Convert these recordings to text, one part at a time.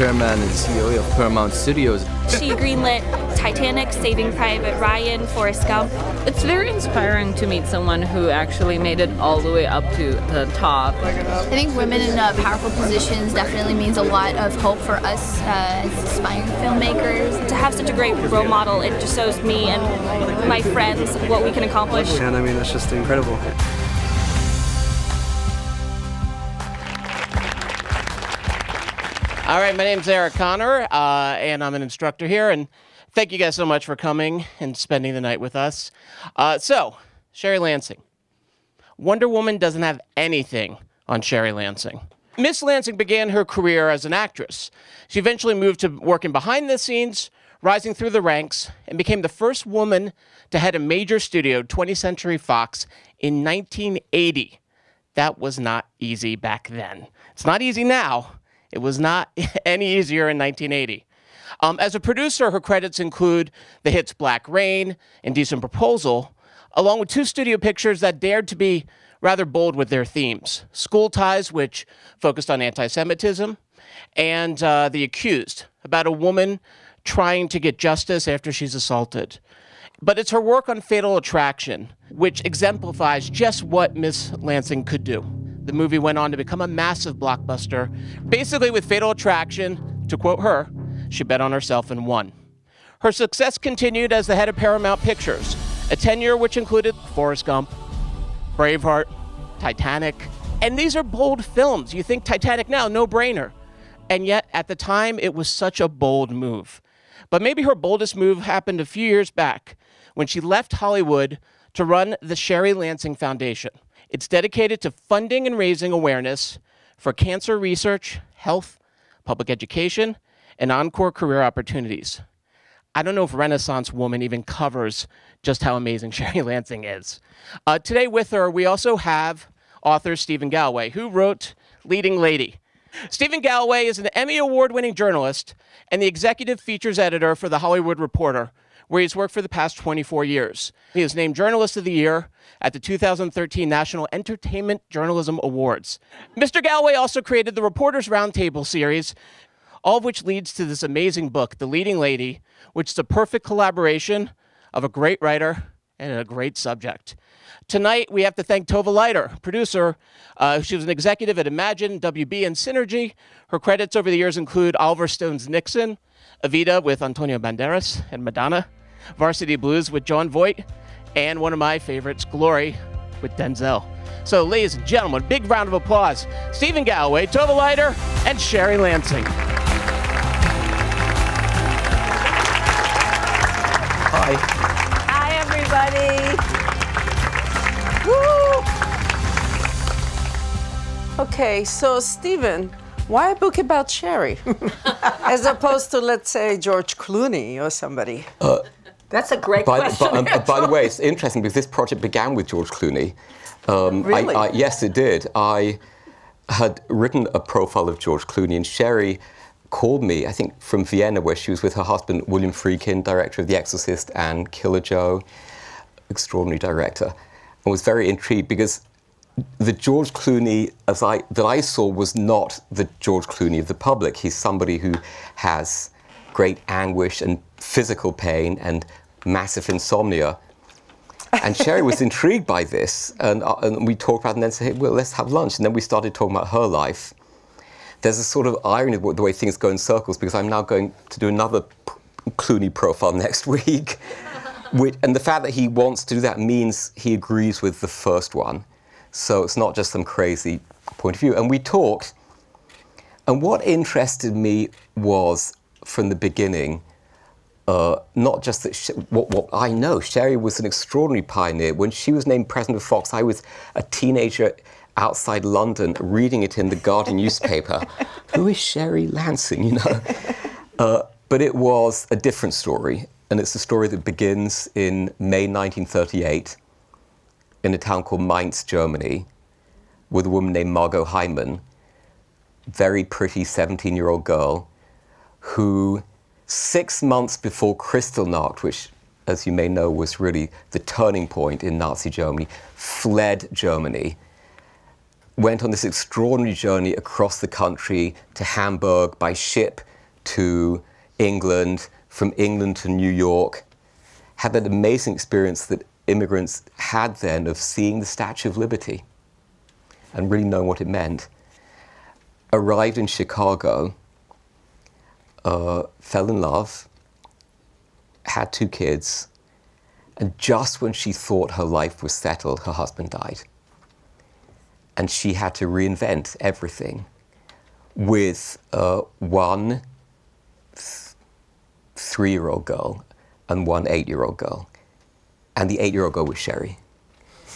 chairman and CEO of Paramount Studios. She greenlit Titanic, Saving Private Ryan, Forrest Gump. It's very inspiring to meet someone who actually made it all the way up to the top. I think women in uh, powerful positions definitely means a lot of hope for us uh, as aspiring filmmakers. To have such a great role model, it just shows me and my friends what we can accomplish. And I mean, it's just incredible. All right, my name's Eric Connor, uh, and I'm an instructor here. And thank you guys so much for coming and spending the night with us. Uh, so, Sherry Lansing. Wonder Woman doesn't have anything on Sherry Lansing. Miss Lansing began her career as an actress. She eventually moved to working behind the scenes, rising through the ranks, and became the first woman to head a major studio, 20th Century Fox, in 1980. That was not easy back then. It's not easy now it was not any easier in 1980. Um, as a producer, her credits include the hits Black Rain and Decent Proposal, along with two studio pictures that dared to be rather bold with their themes School Ties, which focused on anti Semitism, and uh, The Accused, about a woman trying to get justice after she's assaulted. But it's her work on Fatal Attraction, which exemplifies just what Miss Lansing could do. The movie went on to become a massive blockbuster. Basically, with Fatal Attraction, to quote her, she bet on herself and won. Her success continued as the head of Paramount Pictures, a tenure which included Forrest Gump, Braveheart, Titanic, and these are bold films. You think Titanic now, no brainer. And yet, at the time, it was such a bold move. But maybe her boldest move happened a few years back when she left Hollywood to run the Sherry Lansing Foundation. It's dedicated to funding and raising awareness for cancer research, health, public education, and encore career opportunities. I don't know if Renaissance Woman even covers just how amazing Sherry Lansing is. Uh, today with her, we also have author Stephen Galloway, who wrote Leading Lady. Stephen Galloway is an Emmy Award winning journalist and the executive features editor for The Hollywood Reporter, where he's worked for the past 24 years. He was named Journalist of the Year at the 2013 National Entertainment Journalism Awards. Mr. Galloway also created the Reporters Roundtable series, all of which leads to this amazing book, The Leading Lady, which is a perfect collaboration of a great writer and a great subject. Tonight, we have to thank Tova Laiter, producer. Uh, she was an executive at Imagine, WB, and Cinergi. Her credits over the years include Oliver Stone's Nixon, Evita with Antonio Banderas and Madonna, Varsity Blues with Jon Voight, and one of my favorites, Glory with Denzel. So, ladies and gentlemen, big round of applause. Stephen Galloway, Tova Laiter, and Sherry Lansing. Hi. Hi, everybody. Woo! Okay, so Stephen, why a book about Sherry? As opposed to, let's say, George Clooney or somebody. Uh, That's a great by, question. By, um, by, the way, it's interesting because this project began with George Clooney. Um, really? I, I, yes, it did. I had written a profile of George Clooney, and Sherry called me, I think, from Vienna, where she was with her husband, William Friedkin, director of The Exorcist and Killer Joe, extraordinary director, and was very intrigued because the George Clooney as I, that I saw was not the George Clooney of the public. He's somebody who has great anguish and physical pain and massive insomnia. And Sherry was intrigued by this, and, uh, and we talked about it and then said, hey, well, let's have lunch. And then we started talking about her life. There's a sort of irony of the way things go in circles because I'm now going to do another Clooney profile next week. Which, and the fact that he wants to do that means he agrees with the first one. So it's not just some crazy point of view. And we talked, and what interested me was from the beginning, uh, not just that she, what, what, I know, Sherry was an extraordinary pioneer. When she was named president of Fox, I was a teenager outside London reading it in the Guardian newspaper. Who is Sherry Lansing, you know? Uh, but it was a different story. And it's a story that begins in May 1938 in a town called Mainz, Germany, with a woman named Margot Heimann, very pretty 17 year old girl, who six months before Kristallnacht, which, as you may know, was really the turning point in Nazi Germany, fled Germany, went on this extraordinary journey across the country to Hamburg by ship to England, from England to New York, had that amazing experience that immigrants had then of seeing the Statue of Liberty and really knowing what it meant. Arrived in Chicago, uh, fell in love, had two kids, and just when she thought her life was settled, her husband died. And she had to reinvent everything with uh, one th- three year old girl and one eight year old girl. And the eight year old girl was Sherry.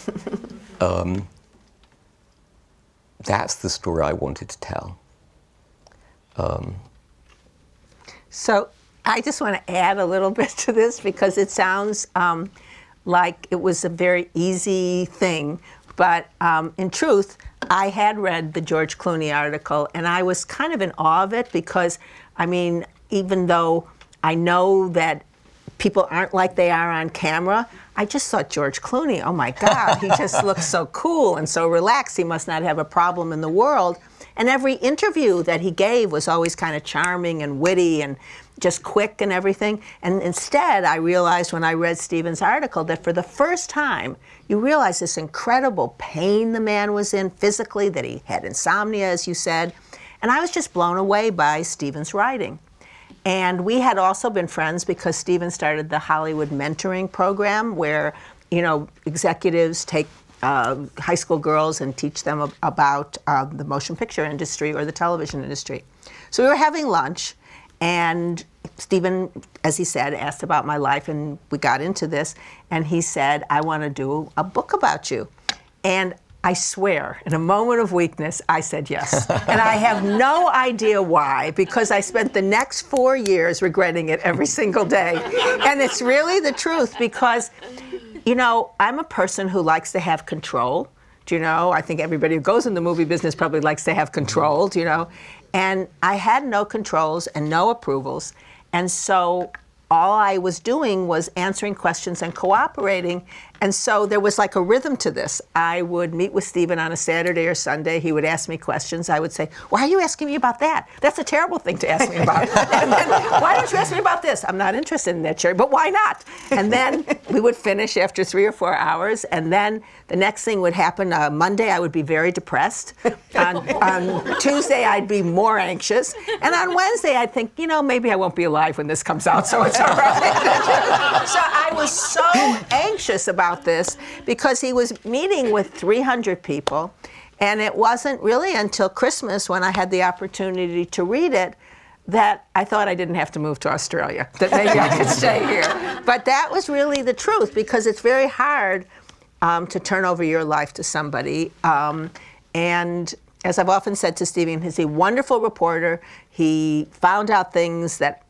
um, that's the story I wanted to tell. Um, so I just want to add a little bit to this because it sounds um, like it was a very easy thing. But um, in truth, I had read the George Clooney article and I was kind of in awe of it because, I mean, even though I know that people aren't like they are on camera, I just thought George Clooney, oh my God, he just looks so cool and so relaxed. He must not have a problem in the world. And every interview that he gave was always kind of charming and witty and just quick and everything. And instead, I realized when I read Stephen's article that for the first time, you realize this incredible pain the man was in physically, that he had insomnia, as you said. And I was just blown away by Stephen's writing. And we had also been friends because Stephen started the Hollywood mentoring program where, you know, executives take uh, high school girls and teach them ab- about uh, the motion picture industry or the television industry. So we were having lunch, and Stephen, as he said, asked about my life, and we got into this. And he said, I want to do a book about you. And I swear, in a moment of weakness, I said yes. and I have no idea why, because I spent the next four years regretting it every single day. And it's really the truth, because, you know, I'm a person who likes to have control. Do you know? I think everybody who goes in the movie business probably likes to have control, do you know? And I had no controls and no approvals. And so all I was doing was answering questions and cooperating. And so there was like a rhythm to this. I would meet with Stephen on a Saturday or Sunday. He would ask me questions. I would say, Why are you asking me about that? That's a terrible thing to ask me about. and then, Why don't you ask me about this? I'm not interested in that, Sherry, but why not? And then we would finish after three or four hours. And then the next thing would happen uh, Monday, I would be very depressed. On, on Tuesday, I'd be more anxious. And on Wednesday, I'd think, you know, maybe I won't be alive when this comes out, so it's all right. so I was so anxious about this because he was meeting with 300 people. And it wasn't really until Christmas when I had the opportunity to read it that I thought I didn't have to move to Australia, that maybe I could stay here. But that was really the truth because it's very hard um, to turn over your life to somebody. Um, and as I've often said to Stephen, he's a wonderful reporter. He found out things that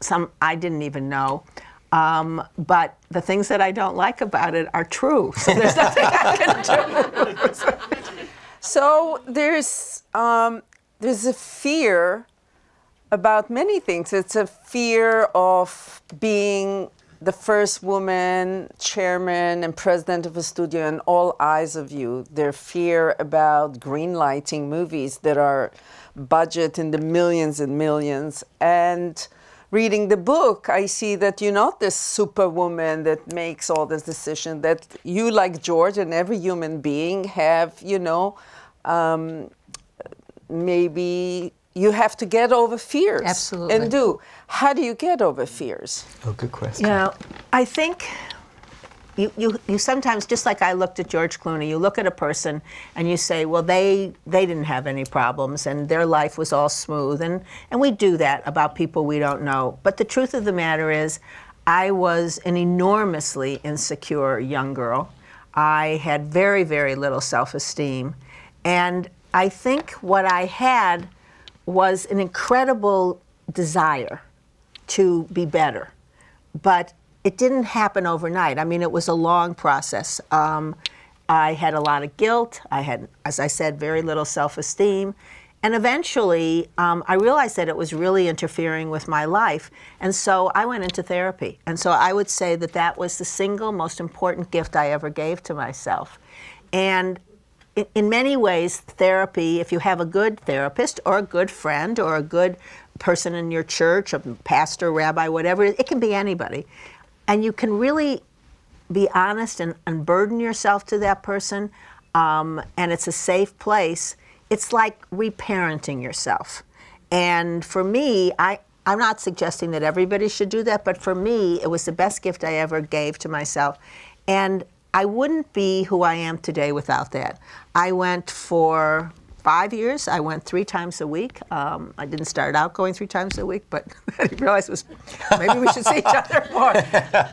some I didn't even know. Um, but the things that I don't like about it are true. So there's nothing I can do. So there's um, there's a fear about many things. It's a fear of being the first woman chairman and president of a studio and all eyes of you. Their fear about greenlighting movies that are budget in the millions and millions. And reading the book, I see that you're not this superwoman that makes all this decision. That you, like George and every human being, have you know um, maybe you have to get over fears. Absolutely. And do. How do you get over fears? oh, good question. You know, I think you, you, you sometimes, just like I looked at George Clooney, you look at a person and you say, well, they, they didn't have any problems and their life was all smooth. And, and we do that about people we don't know. But the truth of the matter is, I was an enormously insecure young girl. I had very, very little self esteem. And I think what I had was an incredible desire to be better. But it didn't happen overnight. I mean, it was a long process. Um, I had a lot of guilt. I had, as I said, very little self esteem. And eventually, um, I realized that it was really interfering with my life. And so I went into therapy. And so I would say that that was the single most important gift I ever gave to myself. And in, in many ways, therapy, if you have a good therapist or a good friend or a good person in your church, a pastor, rabbi, whatever, it can be anybody. And you can really be honest and unburden yourself to that person, um, and it's a safe place. It's like reparenting yourself. And for me, I, I'm not suggesting that everybody should do that, but for me, it was the best gift I ever gave to myself. And I wouldn't be who I am today without that. I went for five years. I went three times a week. Um, I didn't start out going three times a week, but I realized it was maybe we should see each other more.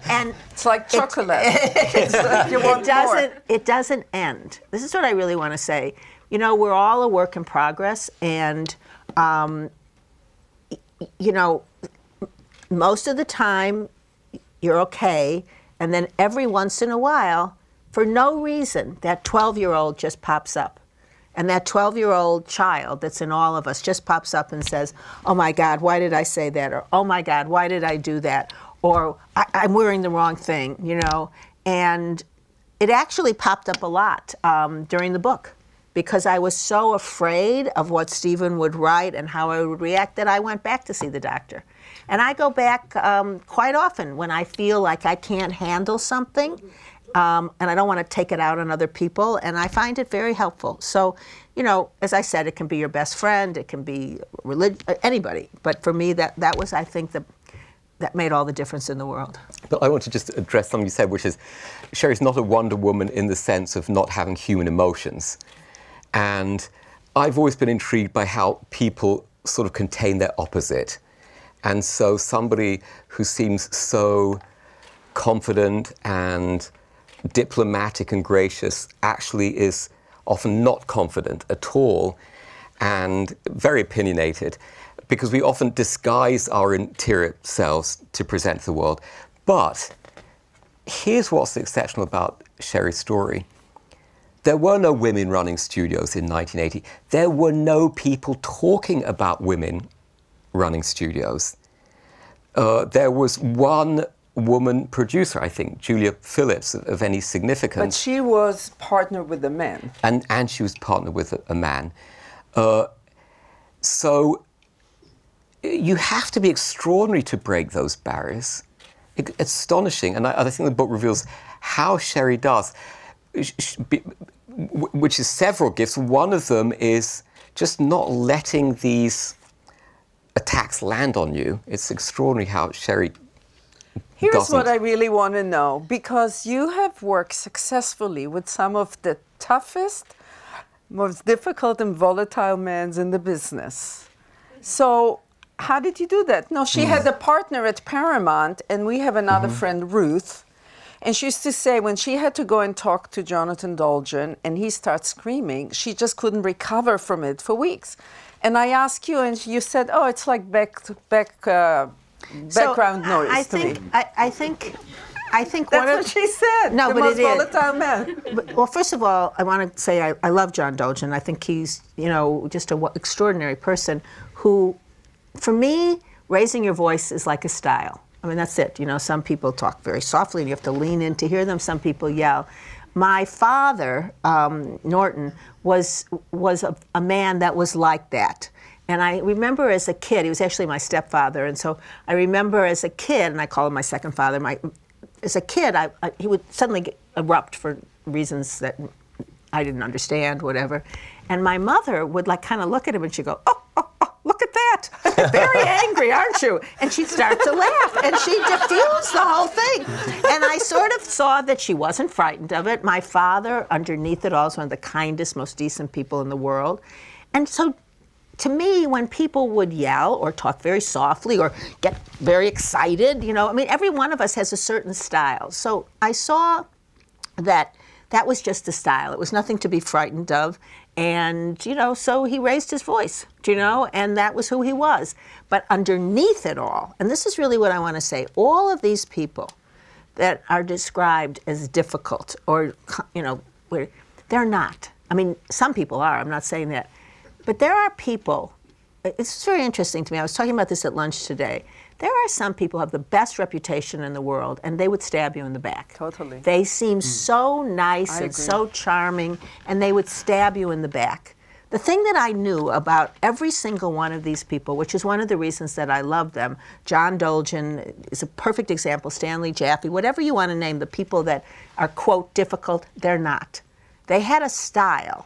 And It's like chocolate. it's like you want it doesn't more. it doesn't end. This is what I really want to say. You know, we're all a work in progress, and um, you know, most of the time you're okay, and then every once in a while, for no reason, that 12-year-old just pops up. And that 12 year old child that's in all of us just pops up and says, Oh my God, why did I say that? Or, Oh my God, why did I do that? Or, I'm wearing the wrong thing, you know? And it actually popped up a lot um, during the book because I was so afraid of what Stephen would write and how I would react that I went back to see the doctor. And I go back um, quite often when I feel like I can't handle something um, and I don't want to take it out on other people, and I find it very helpful. So, you know, as I said, it can be your best friend, it can be relig- uh, anybody, but for me, that, that was, I think, the, that made all the difference in the world. But I want to just address something you said, which is Sherry's not a Wonder Woman in the sense of not having human emotions. And I've always been intrigued by how people sort of contain their opposite. And so somebody who seems so confident and diplomatic and gracious actually is often not confident at all and very opinionated because we often disguise our interior selves to present the world. But here's what's exceptional about Sherry's story. There were no women running studios in 1980. There were no people talking about women running studios. Uh, there was one woman producer, I think, Julia Phillips, of, of any significance. But she was partnered with a man. and, and she was partnered with a, a man. Uh, so you have to be extraordinary to break those barriers. It- astonishing, and I, I think the book reveals how Sherry does, sh- sh- be- w- which is several gifts. One of them is just not letting these attacks land on you. It's extraordinary how Sherry Here's doesn't. what I really want to know because you have worked successfully with some of the toughest, most difficult, and volatile men in the business. So, how did you do that? No, she had a partner at Paramount, and we have another friend, Ruth. And she used to say when she had to go and talk to Jonathan Dolgen and he starts screaming, she just couldn't recover from it for weeks. And I asked you, and you said, "Oh, it's like back back uh, background I- noise I to think, me." I, I think, I think That's one of- what she said. No, but most it is. volatile man. But- Well, first of all, I want to say I, I love John Dolgen. I think he's, you know, just an extraordinary person who, for me, raising your voice is like a style. I mean, that's it. You know, some people talk very softly and you have to lean in to hear them. Some people yell. My father, um, Norton, was was a, a man that was like that. And I remember as a kid, he was actually my stepfather, and so I remember as a kid, and I call him my second father. My, as a kid, I, I, he would suddenly erupt for reasons that I didn't understand, whatever. And my mother would like kind of look at him and she'd go, oh, oh, oh, look at that. Very angry, aren't you? And she'd start to laugh and she'd diffuse the whole thing. And I sort of saw that she wasn't frightened of it. My father, underneath it all, is one of the kindest, most decent people in the world. And so to me, when people would yell or talk very softly or get very excited, you know, I mean, every one of us has a certain style. So I saw that that was just a style. It was nothing to be frightened of. And, you know, so he raised his voice, you know, and that was who he was. But underneath it all, and this is really what I want to say all of these people that are described as difficult or, you know, they're not. I mean, some people are, I'm not saying that. But there are people it's very interesting to me. I was talking about this at lunch today. There are some people who have the best reputation in the world, and they would stab you in the back. Totally. They seem hmm. so nice I and agree. so charming, and they would stab you in the back. The thing that I knew about every single one of these people, which is one of the reasons that I love them, John Dolgen is a perfect example, Stanley Jaffe, whatever you want to name the people that are, quote, difficult, they're not. They had a style,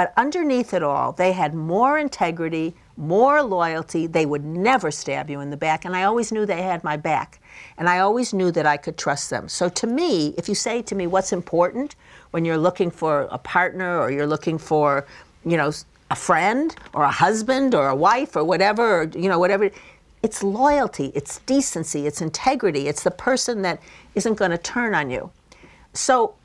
but underneath it all, they had more integrity, more loyalty. They would never stab you in the back, and I always knew they had my back. And I always knew that I could trust them. So to me, if you say to me what's important when you're looking for a partner or you're looking for, you know, a friend or a husband or a wife or whatever, or, you know, whatever, it's loyalty, it's decency, it's integrity, it's the person that isn't going to turn on you. So,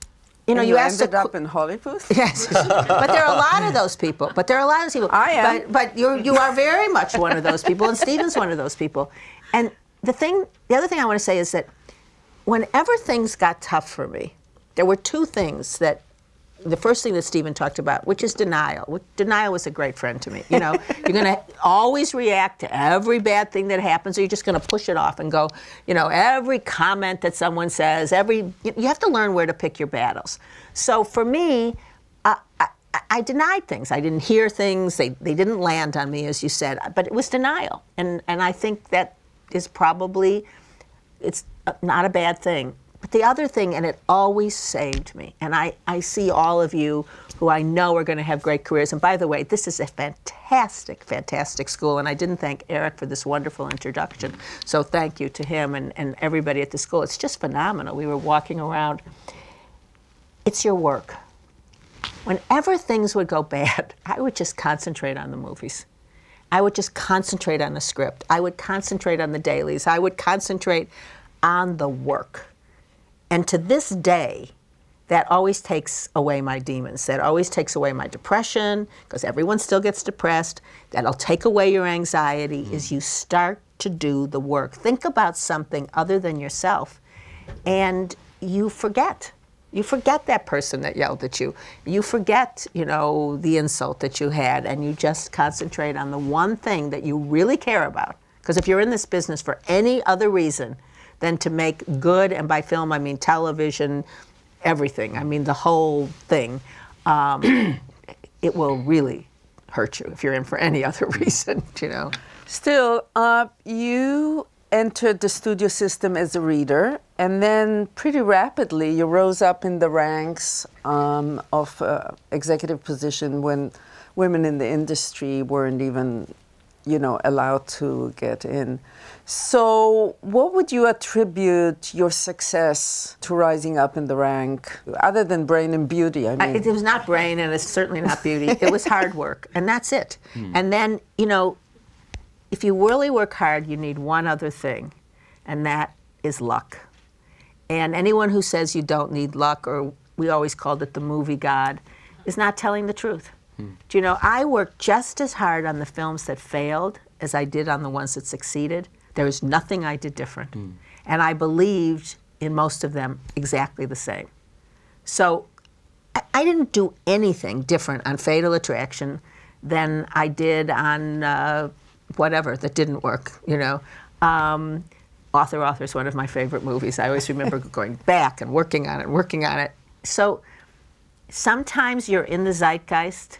you know, And you, you asked ended up in Hollywood. Yes, but there are a lot of those people. But there are a lot of those people. I am. But, but you're you are very much one of those people, and Stephen's one of those people. And the thing, the other thing I want to say is that whenever things got tough for me, there were two things that. The first thing that Stephen talked about, which is denial. Denial was a great friend to me. You know, you're going to always react to every bad thing that happens, or you're just going to push it off and go, you know, every comment that someone says, every you have to learn where to pick your battles. So for me, I, I, I denied things. I didn't hear things. They, they didn't land on me, as you said. But it was denial, and and I think that is probably it's uh, not a bad thing. But the other thing, and it always saved me, and I, I see all of you who I know are going to have great careers. And by the way, this is a fantastic, fantastic school, and I didn't thank Eric for this wonderful introduction. So thank you to him and, and everybody at the school. It's just phenomenal. We were walking around. It's your work. Whenever things would go bad, I would just concentrate on the movies. I would just concentrate on the script. I would concentrate on the dailies. I would concentrate on the work. And to this day, that always takes away my demons. That always takes away my depression, because everyone still gets depressed. That'll take away your anxiety, hmm. is you start to do the work. Think about something other than yourself, and you forget. You forget that person that yelled at you. You forget, you know, the insult that you had, and you just concentrate on the one thing that you really care about. Because if you're in this business for any other reason than to make good, and by film I mean television, everything, I mean the whole thing, um, it will really hurt you if you're in for any other reason, you know. Still, uh, you entered the studio system as a reader, and then pretty rapidly you rose up in the ranks um, of uh, executive position when women in the industry weren't even, you know, allowed to get in. So, what would you attribute your success to rising up in the rank, other than brain and beauty? I I- mean, It was not brain and it's certainly not beauty. It was hard work, and that's it. Hmm. And then, you know, if you really work hard, you need one other thing, and that is luck. And anyone who says you don't need luck, or we always called it the movie god, is not telling the truth. Hmm. Do you know, I worked just as hard on the films that failed as I did on the ones that succeeded. There was nothing I did different. And I believed in most of them exactly the same. So I, I didn't do anything different on Fatal Attraction than I did on uh, whatever that didn't work, you know. Um, Author Author is one of my favorite movies. I always remember going back and working on it, working on it. So sometimes you're in the zeitgeist,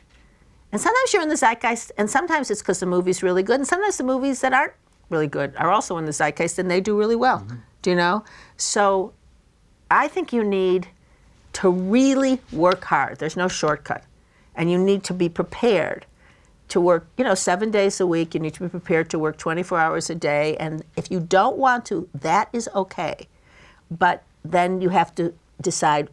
and sometimes you're in the zeitgeist, and sometimes it's because the movie's really good, and sometimes the movies that aren't really good are also in the zeitgeist and they do really well. Mm-hmm. Do you know? So I think you need to really work hard. There's no shortcut. And you need to be prepared to work, you know, seven days a week. You need to be prepared to work 24 hours a day. And if you don't want to, that is okay. But then you have to decide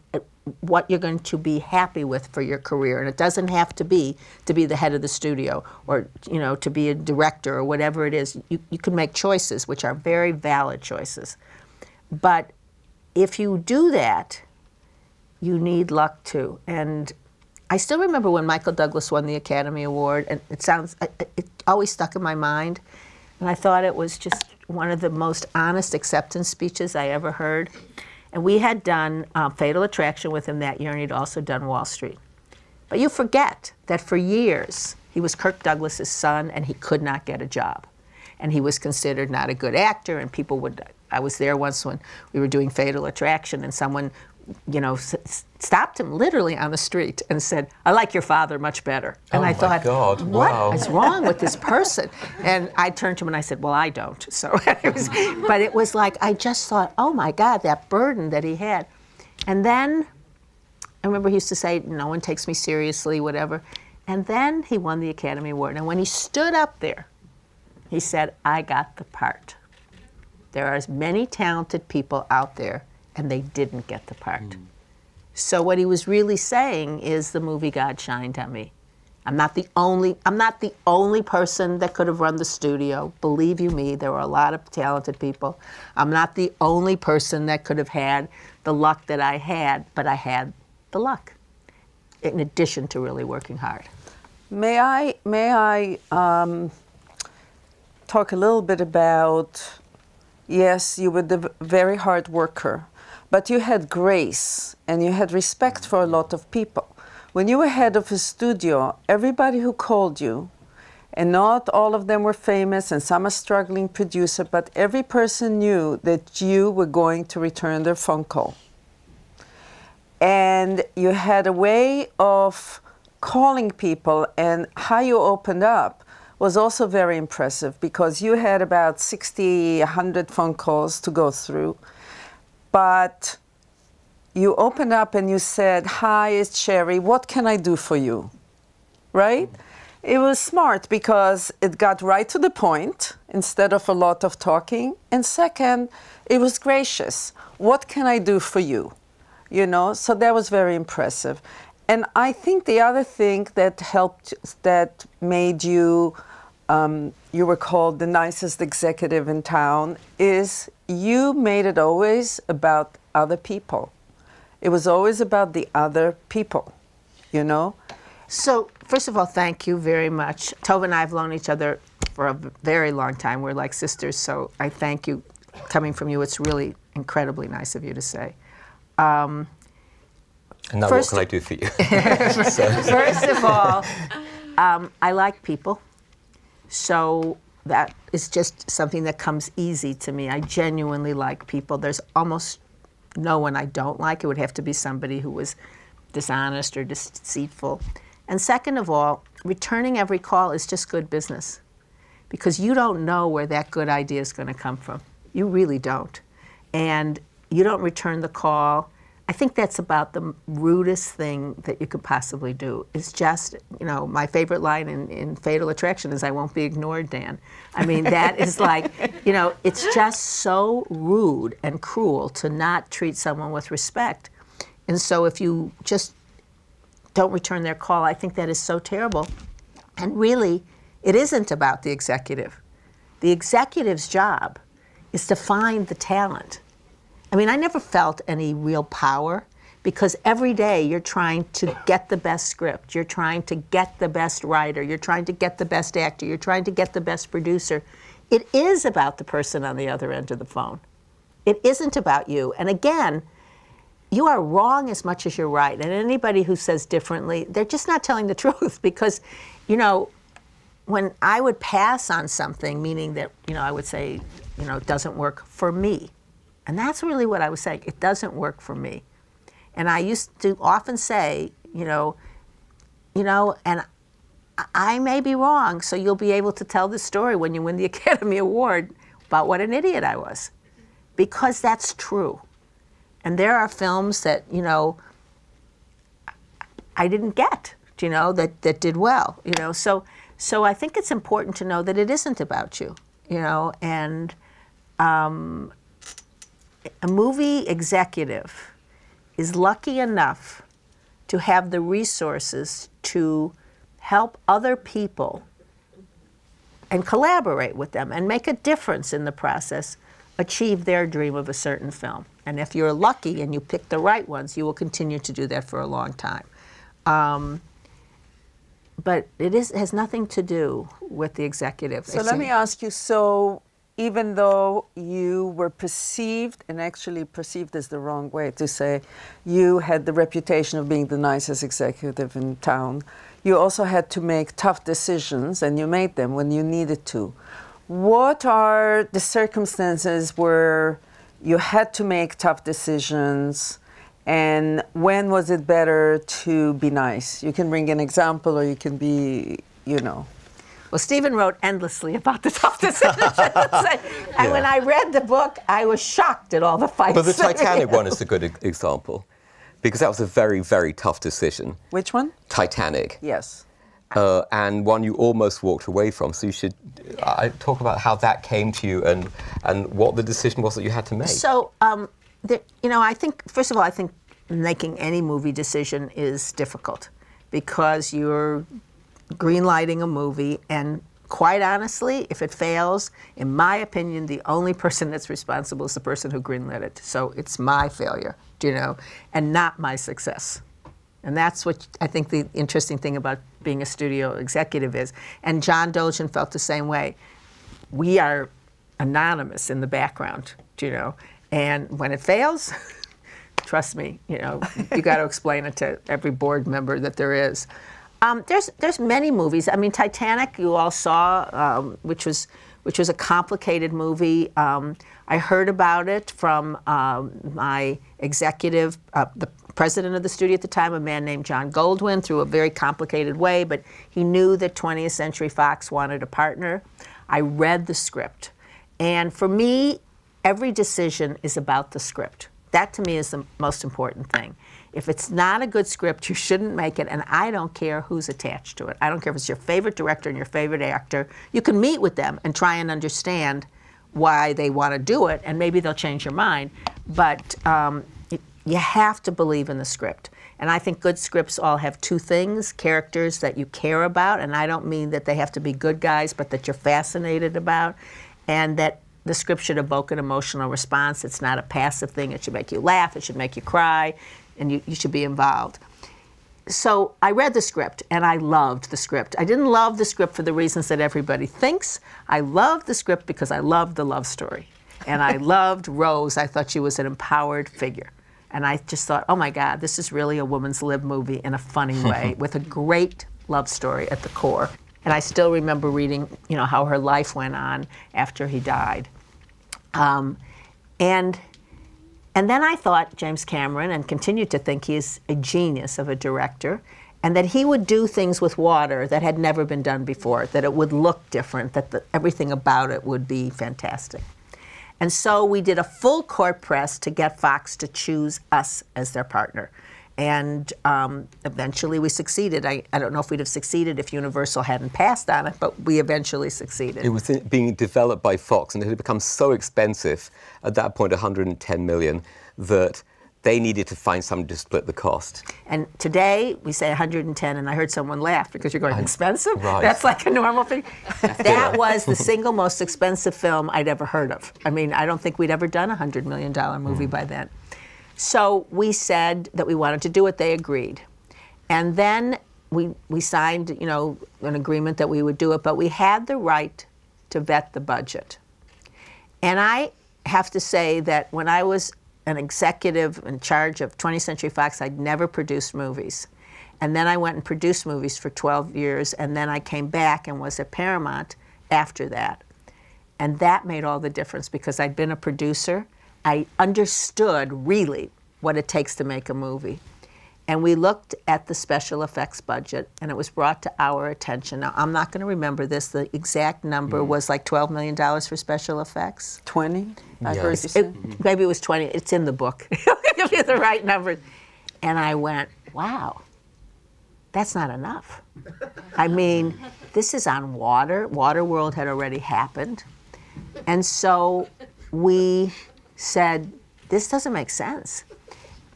what you're going to be happy with for your career. And it doesn't have to be to be the head of the studio or, you know, to be a director or whatever it is. You, you can make choices, which are very valid choices. But if you do that, you need luck too. And I still remember when Michael Douglas won the Academy Award, and it sounds, it, it always stuck in my mind. And I thought it was just one of the most honest acceptance speeches I ever heard. And we had done uh, Fatal Attraction with him that year, and he'd also done Wall Street. But you forget that for years, He was Kirk Douglas's son, and he could not get a job. And he was considered not a good actor, and people would. I was there once when we were doing Fatal Attraction, and someone, you know, stopped him literally on the street and said, "I like your father much better." And Oh I my thought, God, what wow. is wrong with this person? And I turned to him and I said, "Well, I don't." So, it was, but it was like I just thought, "Oh my God, that burden that he had." And then I remember he used to say, No one takes me seriously, whatever. And then he won the Academy Award. And when he stood up there, he said, I got the part. There are as many talented people out there, and they didn't get the part. So what he was really saying is the movie God shined on me. I'm not the only I'm not the only person that could have run the studio. Believe you me, there were a lot of talented people. I'm not the only person that could have had the luck that I had, but I had the luck. In addition to really working hard. May I may I um, talk a little bit about? Yes, you were the very hard worker, but you had grace and you had respect for a lot of people. When you were head of a studio, everybody who called you, and not all of them were famous, and some a struggling producer, but every person knew that you were going to return their phone call and you had a way of calling people and how you opened up was also very impressive because you had about 60 100 phone calls to go through but you opened up and you said hi it's sherry what can i do for you? Right? It was smart because it got right to the point instead of a lot of talking. And second it was gracious. What can i do for you? You know so that was very impressive. And i think the other thing that helped that made you um, you were called the nicest executive in town is you made it always about other people it was always about the other people you know So, first of all, thank you very much. Tova and I have known each other for a very long time. We're like sisters, so I thank you. Coming from you, it's really incredibly nice of you to say. Um, And now First- what can I do for you? First of all, um, I like people. So that is just something that comes easy to me. I genuinely like people. There's almost no one I don't like. It would have to be somebody who was dishonest or deceitful. And second of all, returning every call is just good business because you don't know where that good idea is going to come from. You really don't. And you don't return the call. I think that's about the rudest thing that you could possibly do. It's just, you know, my favorite line in, in Fatal Attraction is, I won't be ignored, Dan. I mean, that is like, you know, it's just so rude and cruel to not treat someone with respect. And so if you just don't return their call, I think that is so terrible. And really, it isn't about the executive. The executive's job is to find the talent. I mean, I never felt any real power because every day you're trying to get the best script, you're trying to get the best writer, you're trying to get the best actor, you're trying to get the best producer. It is about the person on the other end of the phone. It isn't about you. And again, you are wrong as much as you're right. And anybody who says differently, they're just not telling the truth because, you know, when I would pass on something, meaning that, you know, I would say, you know, it doesn't work for me. And that's really what I was saying. It doesn't work for me. And I used to often say, you know, you know, and I- may be wrong, so you'll be able to tell the story when you win the Academy Award about what an idiot I was. Because that's true. And there are films that, you know, I didn't get, you know, that, that did well, you know. So so I think it's important to know that it isn't about you, you know, and um, a movie executive is lucky enough to have the resources to help other people and collaborate with them and make a difference in the process achieve their dream of a certain film. And if you're lucky and you pick the right ones, you will continue to do that for a long time. Um, but it is has nothing to do with the executive. So let me ask you so even though you were perceived, and actually perceived is the wrong way to say, you had the reputation of being the nicest executive in town, you also had to make tough decisions, and you made them when you needed to. What are the circumstances where you had to make tough decisions? And when was it better to be nice? You can bring an example, or you can be, you know. Well, Stephen wrote endlessly about the tough decisions. and when I read the book, I was shocked at all the fights. But the Titanic one is a good e- example because that was a very, very tough decision. Which one? Titanic. Yes. Uh, and one you almost walked away from. So you should uh, talk about how that came to you and, and what the decision was that you had to make. So, um, the, you know, I think, first of all, I think making any movie decision is difficult because you're greenlighting a movie and quite honestly, if it fails, in my opinion, the only person that's responsible is the person who greenlit it. So it's my failure, do you know, and not my success. And that's what I think the interesting thing about being a studio executive is. And John Dolgen felt the same way. We are anonymous in the background, do you know, and when it fails, trust me, you know, you got to explain it to every board member that there is. Um, there's there's many movies. I mean, Titanic, you all saw, um, which was which was a complicated movie. Um, I heard about it from um, my executive, uh, the president of the studio at the time, a man named John Goldwyn, through a very complicated way. But he knew that 20th Century Fox wanted a partner. I read the script, and for me, every decision is about the script. That to me is the most important thing. If it's not a good script, you shouldn't make it, and I don't care who's attached to it. I don't care if it's your favorite director and your favorite actor. You can meet with them and try and understand why they want to do it, and maybe they'll change your mind. But um, you have to believe in the script. And I think good scripts all have two things characters that you care about, and I don't mean that they have to be good guys, but that you're fascinated about, and that the script should evoke an emotional response. It's not a passive thing. It should make you laugh, it should make you cry, and you, you should be involved. So I read the script and I loved the script. I didn't love the script for the reasons that everybody thinks. I loved the script because I loved the love story. And I loved Rose. I thought she was an empowered figure. And I just thought, oh my God, this is really a woman's lib movie in a funny way with a great love story at the core. And I still remember reading, you know, how her life went on after he died. Um, and and then I thought James Cameron, and continued to think he is a genius of a director, and that he would do things with water that had never been done before, that it would look different, that the, everything about it would be fantastic. And so we did a full court press to get Fox to choose us as their partner. And um, eventually we succeeded. I, I don't know if we'd have succeeded if Universal hadn't passed on it, but we eventually succeeded. It was in- being developed by Fox, and it had become so expensive at that point, 110 million, that they needed to find somebody to split the cost. And today we say 110, and I heard someone laugh because you're going expensive. right. That's like a normal thing. that was the single most expensive film I'd ever heard of. I mean, I don't think we'd ever done a hundred million dollar movie by then. So we said that we wanted to do it. They agreed, and then we we signed, you know, an agreement that we would do it. But we had the right to vet the budget. And I have to say that when I was an executive in charge of 20th Century Fox, I'd never produced movies. And then I went and produced movies for 12 years, and then I came back and was at Paramount after that. And that made all the difference because I'd been a producer. I understood really what it takes to make a movie. And we looked at the special effects budget, and it was brought to our attention. Now, I'm not going to remember this. The exact number mm-hmm. was like $12 million for special effects. 20? I Yeah. heard. It, maybe it was 20. It's in the book. Give me the right number. And I went, wow, that's not enough. I mean, this is on water. Waterworld had already happened. And so we said, this doesn't make sense.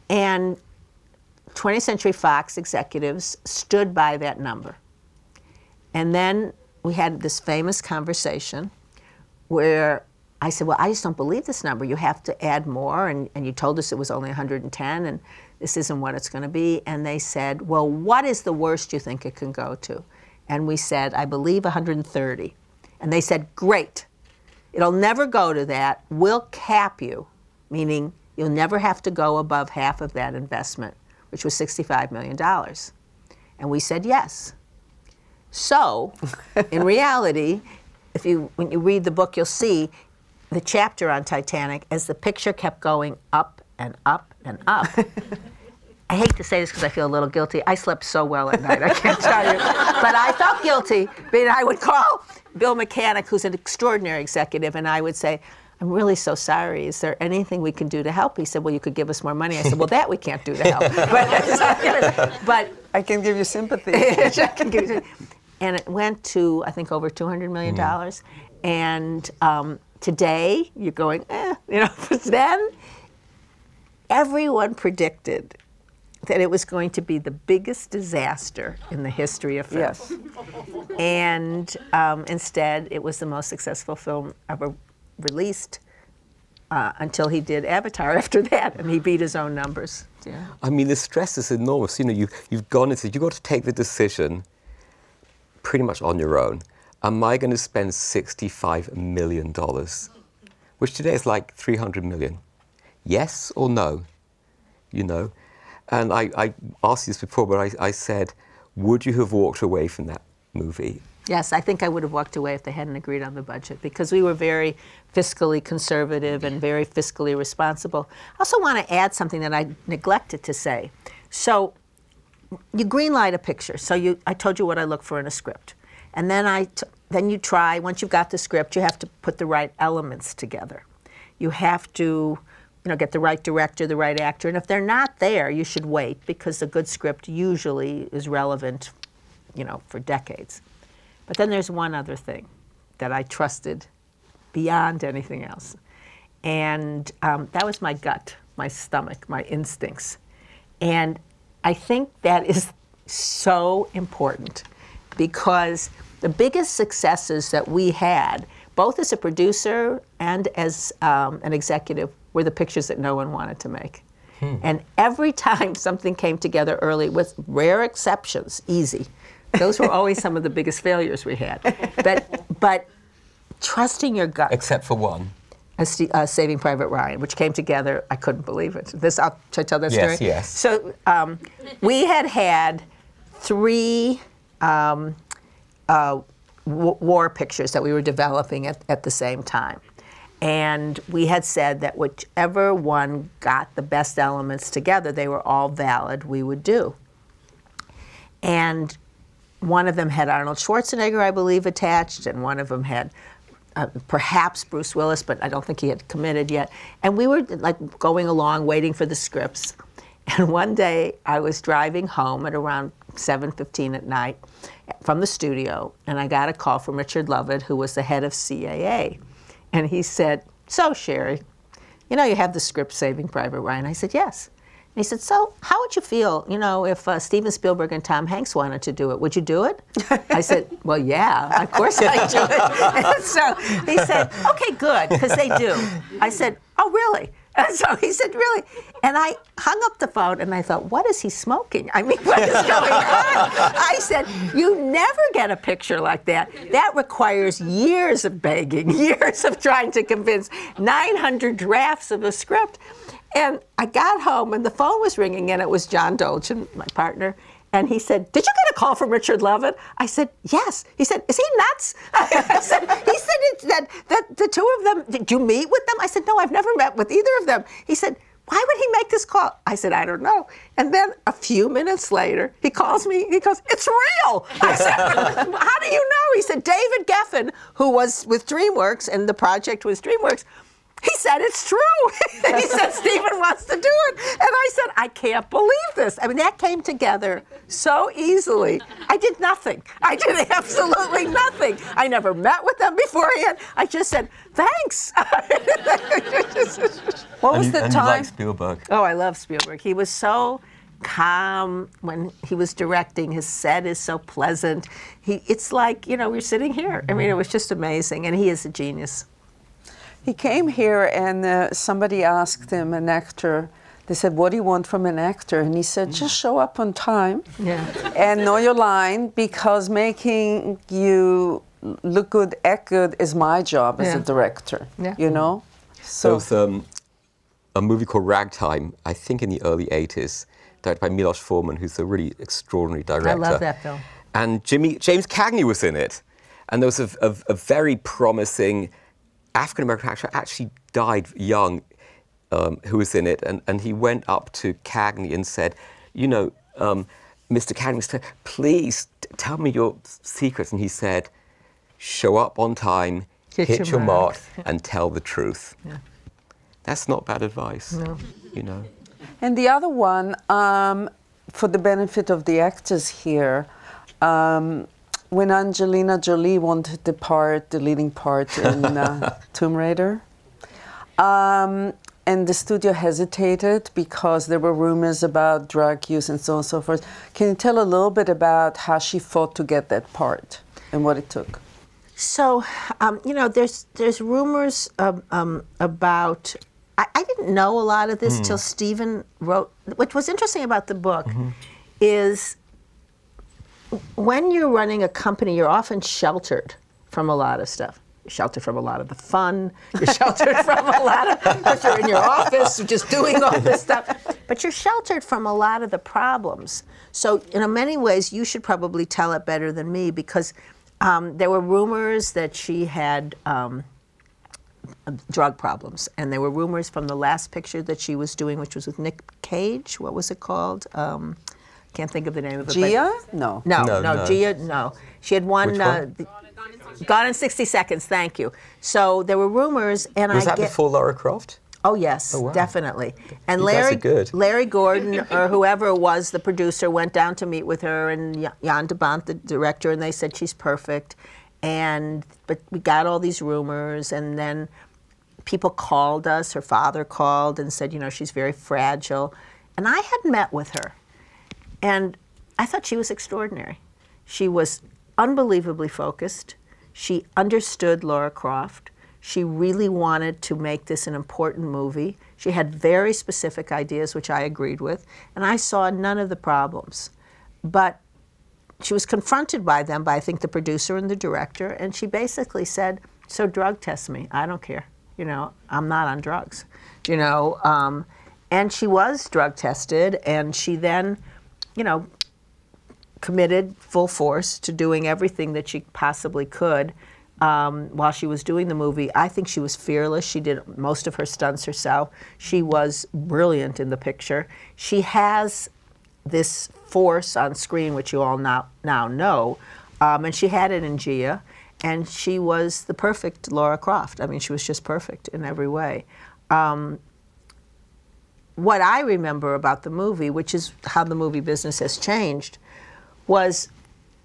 And 20th Century Fox executives stood by that number. And then we had this famous conversation where I said, Well, I just don't believe this number. You have to add more. And, and you told us it was only 110, and this isn't what it's going to be. And they said, Well, what is the worst you think it can go to? And we said, I believe 130. And they said, Great. It'll never go to that. We'll cap you, meaning you'll never have to go above half of that investment, which was $65 million. And we said yes. So, in reality, if you when you read the book, you'll see the chapter on Titanic as the picture kept going up and up and up. I hate to say this because I feel a little guilty. I slept so well at night, I can't tell you. But I felt guilty. I I would call Bill Mechanic, who's an extraordinary executive, and I would say, I'm really so sorry. Is there anything we can do to help? He said, Well, you could give us more money. I said, Well, that we can't do to help. But, but I can give you sympathy. and it went to, I think, over $200 million. And um, today, you're going, eh, you know, but then everyone predicted that it was going to be the biggest disaster in the history of film. yes. And um, instead, it was the most successful film ever released uh, until he did Avatar after that, and he beat his own numbers. Yeah. I mean, the stress is enormous. You know, you, you've gone into, you've got to take the decision pretty much on your own. Am I going to spend $65 million? Which today is like 300 million. Yes or no? You know? And I, I asked you this before, but I, I said, would you have walked away from that movie? Yes, I think I would have walked away if they hadn't agreed on the budget because we were very fiscally conservative and very fiscally responsible. I also want to add something that I neglected to say. So, you greenlight a picture. So you, I told you what I look for in a script, and then I, then you try. Once you've got the script, you have to put the right elements together. You have to, you know, get the right director, the right actor, and if they're not there, you should wait because a good script usually is relevant, you know, for decades. But then there's one other thing that I trusted beyond anything else, and um, that was my gut, my stomach, my instincts, and I think that is so important because the biggest successes that we had, both as a producer and as um, an executive, were the pictures that no one wanted to make. And every time something came together early, with rare exceptions, easy. Those were always some of the biggest failures we had. But, but trusting your gut Except for one. uh, Saving Private Ryan, which came together. I couldn't believe it. This, I'll, should I tell that Yes, story? yes. So um, we had had three um, uh, w- war pictures that we were developing at, at the same time. And we had said that whichever one got the best elements together, they were all valid, we would do. And one of them had Arnold Schwarzenegger, I believe, attached, and one of them had uh, perhaps Bruce Willis, but I don't think he had committed yet. And we were like going along, waiting for the scripts. And one day, I was driving home at around 7:15 at night from the studio, and I got a call from Richard Lovett, who was the head of CAA, and he said, "So Sherry, you know you have the script Saving Private Ryan." I said, "Yes." And he said, "So, how would you feel, you know, if uh, Steven Spielberg and Tom Hanks wanted to do it? Would you do it?" I said, "Well, yeah, of course I'd do it." So he said, "Okay, good, because they do." I said, "Oh, really?" And so he said, "Really?" And I hung up the phone, and I thought, "What is he smoking? I mean, what is going on?" I said, "You never get a picture like that. That requires years of begging, years of trying to convince 900 drafts of a script." And I got home and the phone was ringing and it was John Dolgen, my partner. And he said, Did you get a call from Richard Lovett? I said, Yes. He said, Is he nuts? I said, He said that, that the two of them, did you meet with them? I said, No, I've never met with either of them. He said, why would he make this call? I said, I don't know. And then a few minutes later, he calls me. He goes, It's real. I said, How do you know? He said, David Geffen, who was with DreamWorks, and the project was DreamWorks, he said it's true. he said Steven wants to do it. And I said, I can't believe this. I mean, that came together so easily. I did nothing. I did absolutely nothing. I never met with them beforehand. I just said, thanks. What and was you, the and you time? like Spielberg. oh, I love Spielberg. He was so calm when he was directing. His set is so pleasant. He, it's like, you know, we're sitting here. I mean, it was just amazing. And he is a genius. He came here and uh, somebody asked him, an actor, they said, What do you want from an actor? And he said, Just show up on time Yeah. and know your line because making you look good, act good is my job as Yeah. a director. Yeah. You know? There So was um, a movie called Ragtime, I think in the early 80s, directed by Milos Forman, who's a really extraordinary director. I love that film. And Jimmy James Cagney was in it. And there was a, a, a very promising African American actor, actually died young, um, who was in it. And, and he went up to Cagney and said, You know, um, Mr. Cagney, Mr. please t- tell me your secrets. And he said, Show up on time, Hit hit, your your mark." mark, and tell the truth. That's not bad advice. You know. And the other one, um, for the benefit of the actors here, um, when Angelina Jolie wanted the part, the leading part in uh, Tomb Raider, um, and the studio hesitated because there were rumors about drug use and so on and so forth. Can you tell a little bit about how she fought to get that part and what it took? So, um, you know, there's there's rumors um, um, about. I, I didn't know a lot of this till Stephen wrote. What was interesting about the book is when you're running a company, you're often sheltered from a lot of stuff. You're sheltered from a lot of the fun. You're sheltered from a lot of because you're in your office just doing all this stuff. But you're sheltered from a lot of the problems. So in many ways, you should probably tell it better than me because um, there were rumors that she had. Um, drug problems. And there were rumors from the last picture that she was doing, which was with Nick Cage. What was it called? Um, can't think of the name of it. Gia? No. No, No, no, no. Gia, no. She had one. Which Uh, one? Gone in 60 Seconds, thank you. So there were rumors, and Was I Was that get. before Lara Croft? Oh yes, wow. definitely. And You guys Larry, are good. Larry Gordon or whoever was the producer went down to meet with her and Y- Jan de Bont, the director, and they said she's perfect. And but we got all these rumors, and then people called us. Her father called and said, you know, she's very fragile. And I had met with her, and I thought she was extraordinary. She was unbelievably focused. She understood Lara Croft. She really wanted to make this an important movie. She had very specific ideas, which I agreed with, and I saw none of the problems. But she was confronted by them, by I think the producer and the director, and she basically said, "So drug test me. I don't care. You know, I'm not on drugs. You know." Um, and she was drug tested, and she then, you know, committed full force to doing everything that she possibly could um, while she was doing the movie. I think she was fearless. She did most of her stunts herself. She was brilliant in the picture. She has this force on screen, which you all now, now know, um, and she had it in Gia, and she was the perfect Lara Croft. I mean, she was just perfect in every way. Um, what I remember about the movie, which is how the movie business has changed, was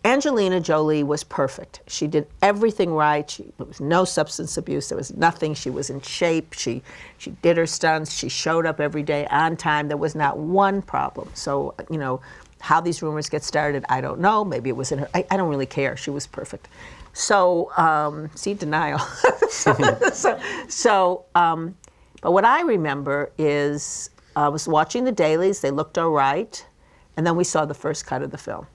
Angelina Jolie was perfect. She did everything right. She, there was no substance abuse. There was nothing. She was in shape. She she did her stunts. She showed up every day on time. There was not one problem. So you know how these rumors get started, I don't know. Maybe it was in her. I, I don't really care. She was perfect. So um, see denial. so so um, but what I remember is I was watching the dailies. They looked all right, and then we saw the first cut of the film.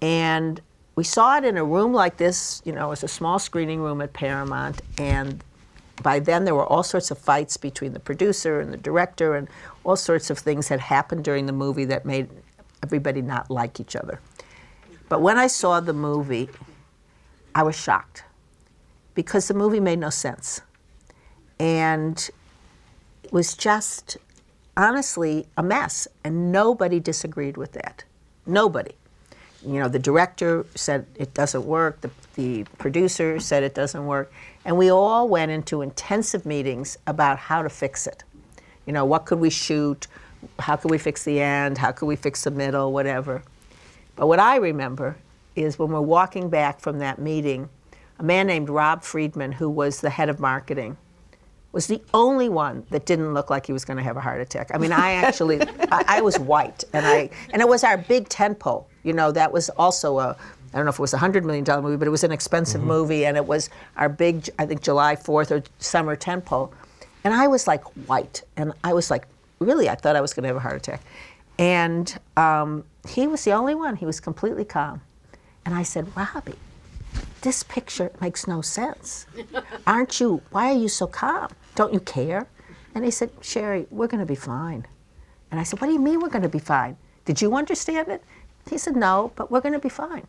And we saw it in a room like this, you know, it was a small screening room at Paramount. And by then there were all sorts of fights between the producer and the director, and all sorts of things had happened during the movie that made everybody not like each other. But when I saw the movie, I was shocked because the movie made no sense. And it was just honestly a mess, and nobody disagreed with that. Nobody you know, the director said it doesn't work, the, the producer said it doesn't work, and we all went into intensive meetings about how to fix it. You know, what could we shoot? How could we fix the end? How could we fix the middle? Whatever. But what I remember is when we're walking back from that meeting, a man named Rob Friedman, who was the head of marketing, was the only one that didn't look like he was going to have a heart attack. I mean, I actually, I, I was white, and I, and it was our big tentpole. You know, that was also a, I don't know if it was a hundred million dollar movie, but it was an expensive movie, and it was our big, I think, July Fourth or summer tentpole, and I was like white, and I was like, really, I thought I was going to have a heart attack, and um, he was the only one. He was completely calm, and I said, Robbie, this picture makes no sense. Aren't you, why are you so calm? Don't you care? And he said, Sherry, we're going to be fine. And I said, What do you mean we're going to be fine? Did you understand it? He said, No, but we're going to be fine.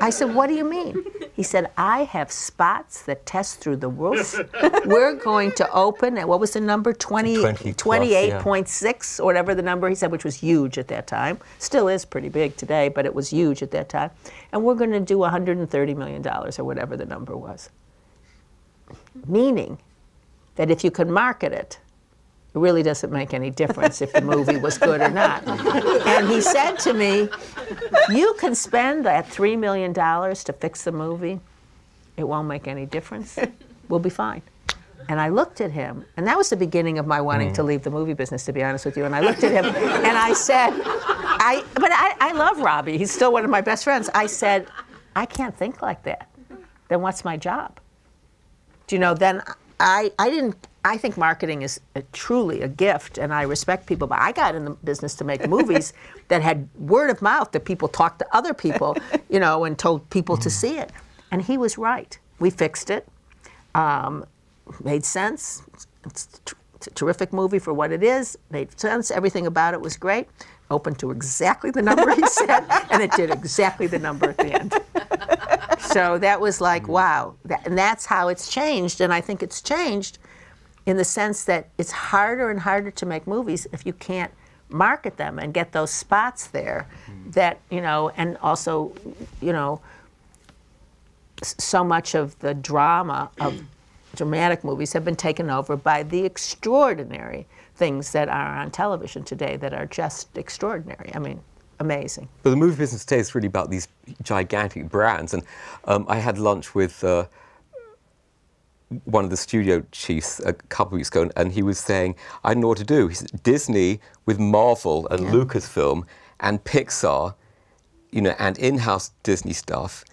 I said, What do you mean? He said, I have spots that test through the roof. We're going to open at what was the number? 20, 20 plus, 28.6 or whatever the number he said, which was huge at that time. Still is pretty big today, but it was huge at that time. And we're going to do $130 million or whatever the number was. Meaning that if you could market it, it really doesn't make any difference if the movie was good or not. And he said to me, You can spend that $3 million to fix the movie, it won't make any difference. We'll be fine. And I looked at him, and that was the beginning of my wanting to mm. leave the movie business, to be honest with you. And I looked at him, and I said, I, but I, I love Robbie. He's still one of my best friends. I said, I can't think like that. Then what's my job? Do you know, then I, I didn't, I think marketing is a, truly a gift and I respect people, but I got in the business to make movies that had word of mouth that people talked to other people, you know, and told people to see it. And he was right. We fixed it. Um, made sense. It's it's a terrific movie for what it is. Made sense. Everything about it was great. Opened to exactly the number he said, and it did exactly the number at the end. So that was like, mm-hmm. wow. That, and that's how it's changed. And I think it's changed in the sense that it's harder and harder to make movies if you can't market them and get those spots there mm-hmm. that, you know, and also, you know, so much of the drama of dramatic movies have been taken over by the extraordinary things that are on television today that are just extraordinary. I mean, amazing. But the movie business today is really about these gigantic brands. And um, I had lunch with uh, one of the studio chiefs a couple of weeks ago, and, he was saying, I don't know what to do. He said, Disney with Marvel and Lucasfilm and Pixar, you know, and in-house Disney stuff,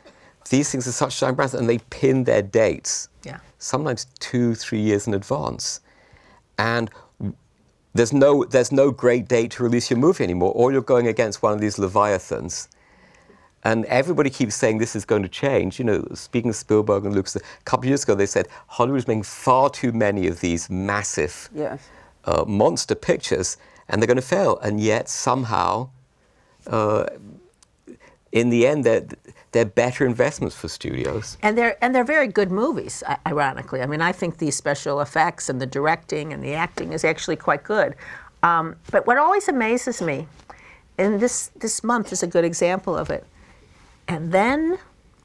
these things are such giant brands, and they pin their dates Yeah. sometimes two, three years in advance. And there's no, there's no great date to release your movie anymore, or you're going against one of these leviathans. And everybody keeps saying this is going to change. You know, speaking of Spielberg and Lucas, a couple of years ago they said Hollywood is making far too many of these massive Yes. uh, monster pictures, and they're going to fail. And yet somehow, uh, in the end, they're, they're better investments for studios. And they're and they're very good movies. Ironically, I mean, I think the special effects and the directing and the acting is actually quite good. Um, but what always amazes me, and this this month is a good example of it. And then,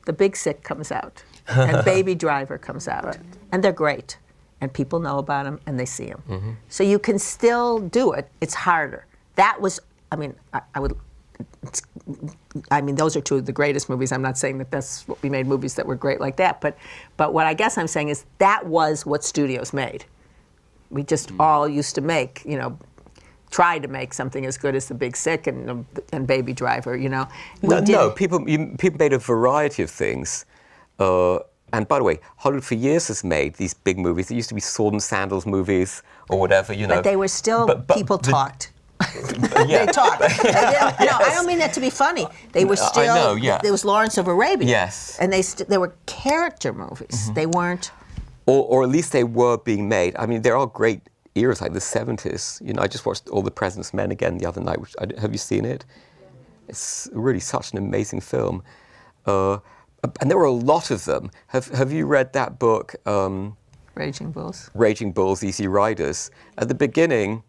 The Big Sick comes out, and Baby Driver comes out, and they're great, and people know about them and they see them. So you can still do it. It's harder. That was, I mean, I, I would. I mean, those are two of the greatest movies. I'm not saying that that's what we made movies that were great like that, but but what I guess I'm saying is that was what studios made. We just all used to make, you know, try to make something as good as The Big Sick and and Baby Driver. You know, We No, did no people, you, people made a variety of things. Uh, and by the way, Hollywood for years has made these big movies. It used to be sword and sandals movies or whatever, you know. But they were still But- but people the- talked. yeah. They talked. They didn't- No, I don't mean that to be funny. They were still. I know, yeah. There was Lawrence of Arabia. Yes. And they they were character movies. They weren't. or, or at least they were being made. I mean, there are all great eras like the 70s. You know, I just watched All the President's Men again the other night. Which, I, have you seen it? It's really such an amazing film. Uh, and there were a lot of them. Have, have you read that book, um, Raging Bulls. Raging Bulls, Easy Riders? At the beginning,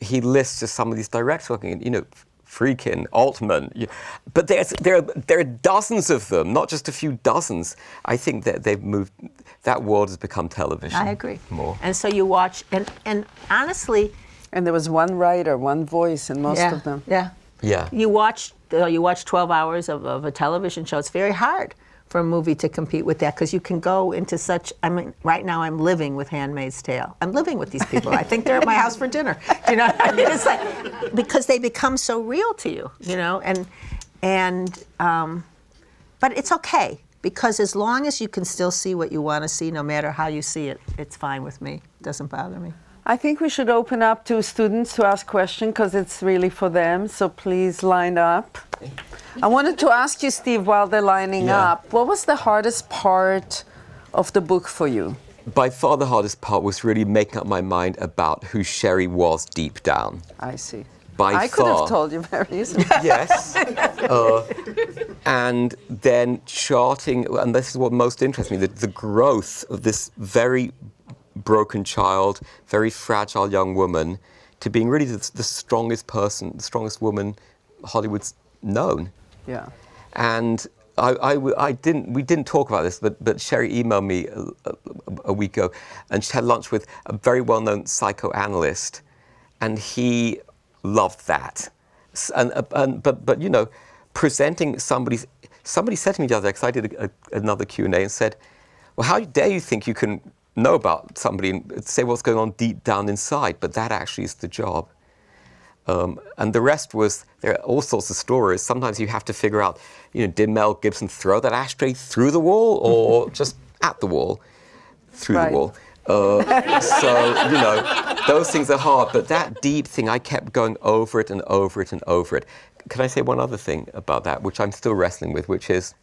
he lists just some of these directors working, you know, Friedkin, Altman. But there's, there, are, there are dozens of them, not just a few dozens. I think that they've moved, that world has become television. I agree. More. And so you watch, and and honestly, And there was one writer, one voice in most yeah, of them. yeah. Yeah. You watch, uh, you watch 12 hours of, of a television show. It's very hard for a movie to compete with that because you can go into such. I mean, right now I'm living with *Handmaid's Tale*. I'm living with these people. I think they're at my house for dinner. You know, I mean, it's like because they become so real to you. You know, and and um, but it's okay because as long as you can still see what you want to see, no matter how you see it, it's fine with me. It doesn't bother me. I think we should open up to students to ask questions because it's really for them. So please line up. I wanted to ask you, Steve, while they're lining Yeah. up, what was the hardest part of the book for you? By far the hardest part was really making up my mind about who Sherry was deep down. I see. By I could have told you very easily. yes. Uh, and then charting, and this is what most interests me, the, the growth of this very broken child, very fragile young woman, to being really the, the strongest person, the strongest woman Hollywood's known. yeah. And I, I didn't, we didn't talk about this, but, but Sherry emailed me a, a, a week ago, and she had lunch with a very well-known psychoanalyst, and he loved that. And, uh, and, but, but, you know, presenting somebody's, somebody said to me the other day, because I did a, a, another Q&A, and said, well, how dare you think you can know about somebody and say what's going on deep down inside, but that actually is the job. Um, and the rest was there are all sorts of stories. Sometimes you have to figure out, you know, did Mel Gibson throw that ashtray through the wall or just at the wall, through Right. the wall? Uh, so you know, those things are hard. But that deep thing, I kept going over it and over it and over it. Can I say one other thing about that, which I'm still wrestling with, which is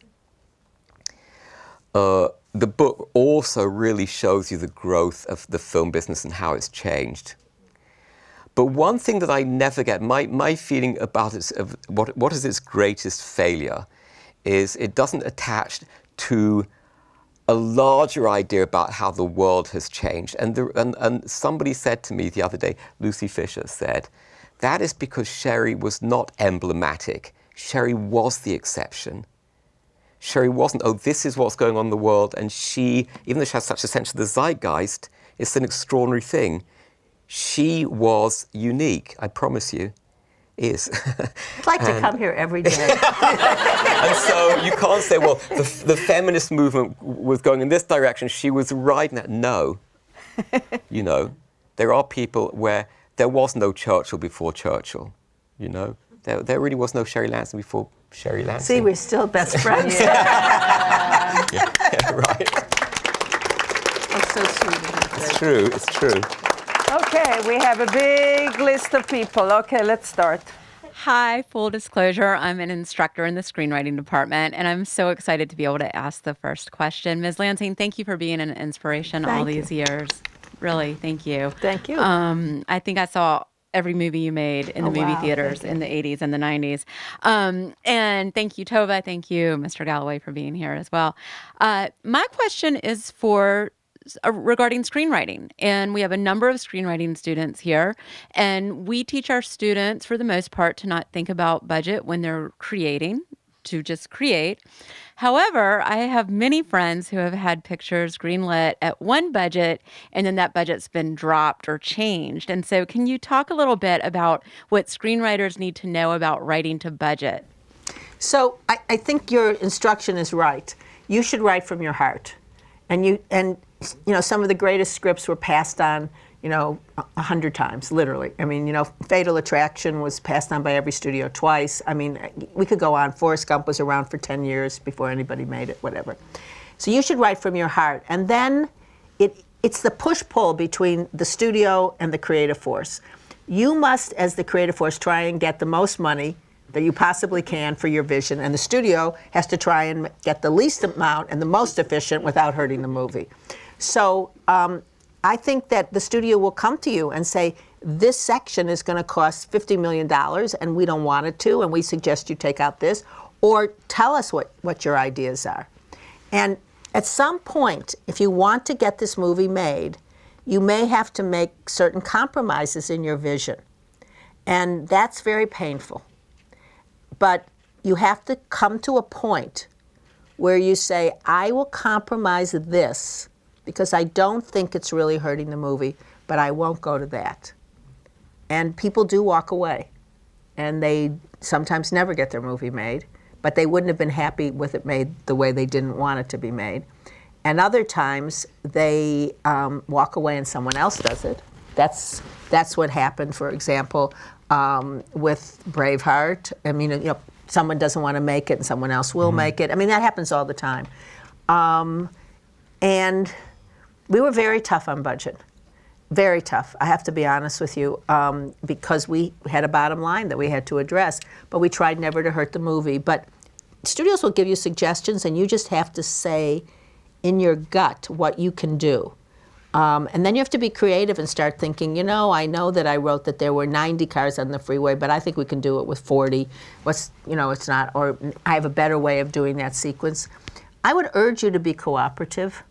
uh, the book also really shows you the growth of the film business and how it's changed. But one thing that I never get, my, my feeling about it, of what, what is its greatest failure, is it doesn't attach to a larger idea about how the world has changed. And, the, and, and somebody said to me the other day, Lucy Fisher said, that is because Sherry was not emblematic. Sherry was the exception. Sherry wasn't, oh, this is what's going on in the world. And she, even though she has such a sense of the zeitgeist, it's an extraordinary thing. She was unique, I promise you, is. I'd like to come here every day. and so you can't say, well, the, the feminist movement was going in this direction, she was riding that. No. you know, there are people where there was no Churchill before Churchill, you know. There, there really was no Sherry Lansing before Sherry Lansing. See, we're still best friends. Yeah, right. That's so sweet. It's true, it's true. Okay, we have a big list of people. Okay, let's start. Hi, full disclosure, I'm an instructor in the screenwriting department, and I'm so excited to be able to ask the first question. Ms. Lansing, thank you for being an inspiration all you. these years. Really, thank you. Thank you. Um, I think I saw every movie you made in the Oh, movie wow. theaters in the 80s and the 90s. Um, and thank you, Tova. Thank you, Mr. Galloway, for being here as well. Uh, my question is for uh, regarding screenwriting. And we have a number of screenwriting students here. And we teach our students, for the most part, to not think about budget when they're creating, to just create. However, I have many friends who have had pictures greenlit at one budget and then that budget's been dropped or changed. And so, can you talk a little bit about what screenwriters need to know about writing to budget? So I, I think your instruction is right. You should write from your heart, and you and you know some of the greatest scripts were passed on. You know, a hundred times, literally. I mean, you know, Fatal Attraction was passed on by every studio twice. I mean, we could go on. Forrest Gump was around for ten years before anybody made it. Whatever. So you should write from your heart, and then it it's the push pull between the studio and the creative force. You must, as the creative force, try and get the most money that you possibly can for your vision, and the studio has to try and get the least amount and the most efficient without hurting the movie. So um, I think that the studio will come to you and say, this section is going to cost $50 million and we don't want it to, and we suggest you take out this, or tell us what, what your ideas are. And at some point, if you want to get this movie made, you may have to make certain compromises in your vision. And that's very painful. But you have to come to a point where you say, I will compromise this because I don't think it's really hurting the movie, but I won't go to that. And people do walk away. And they sometimes never get their movie made, but they wouldn't have been happy with it made the way they didn't want it to be made. And other times they um, walk away and someone else does it. That's that's what happened, for example, um, with Braveheart. I mean, you know, someone doesn't want to make it and someone else will make it. I mean, that happens all the time. Um, and we were very tough on budget. Very tough. I have to be honest with you, um, because we had a bottom line that we had to address. But we tried never to hurt the movie. But studios will give you suggestions, and you just have to say in your gut what you can do. Um, and then you have to be creative and start thinking, you know, I know that I wrote that there were 90 cars on the freeway, but I think we can do it with 40. What's, you know, it's not, or I have a better way of doing that sequence. I would urge you to be cooperative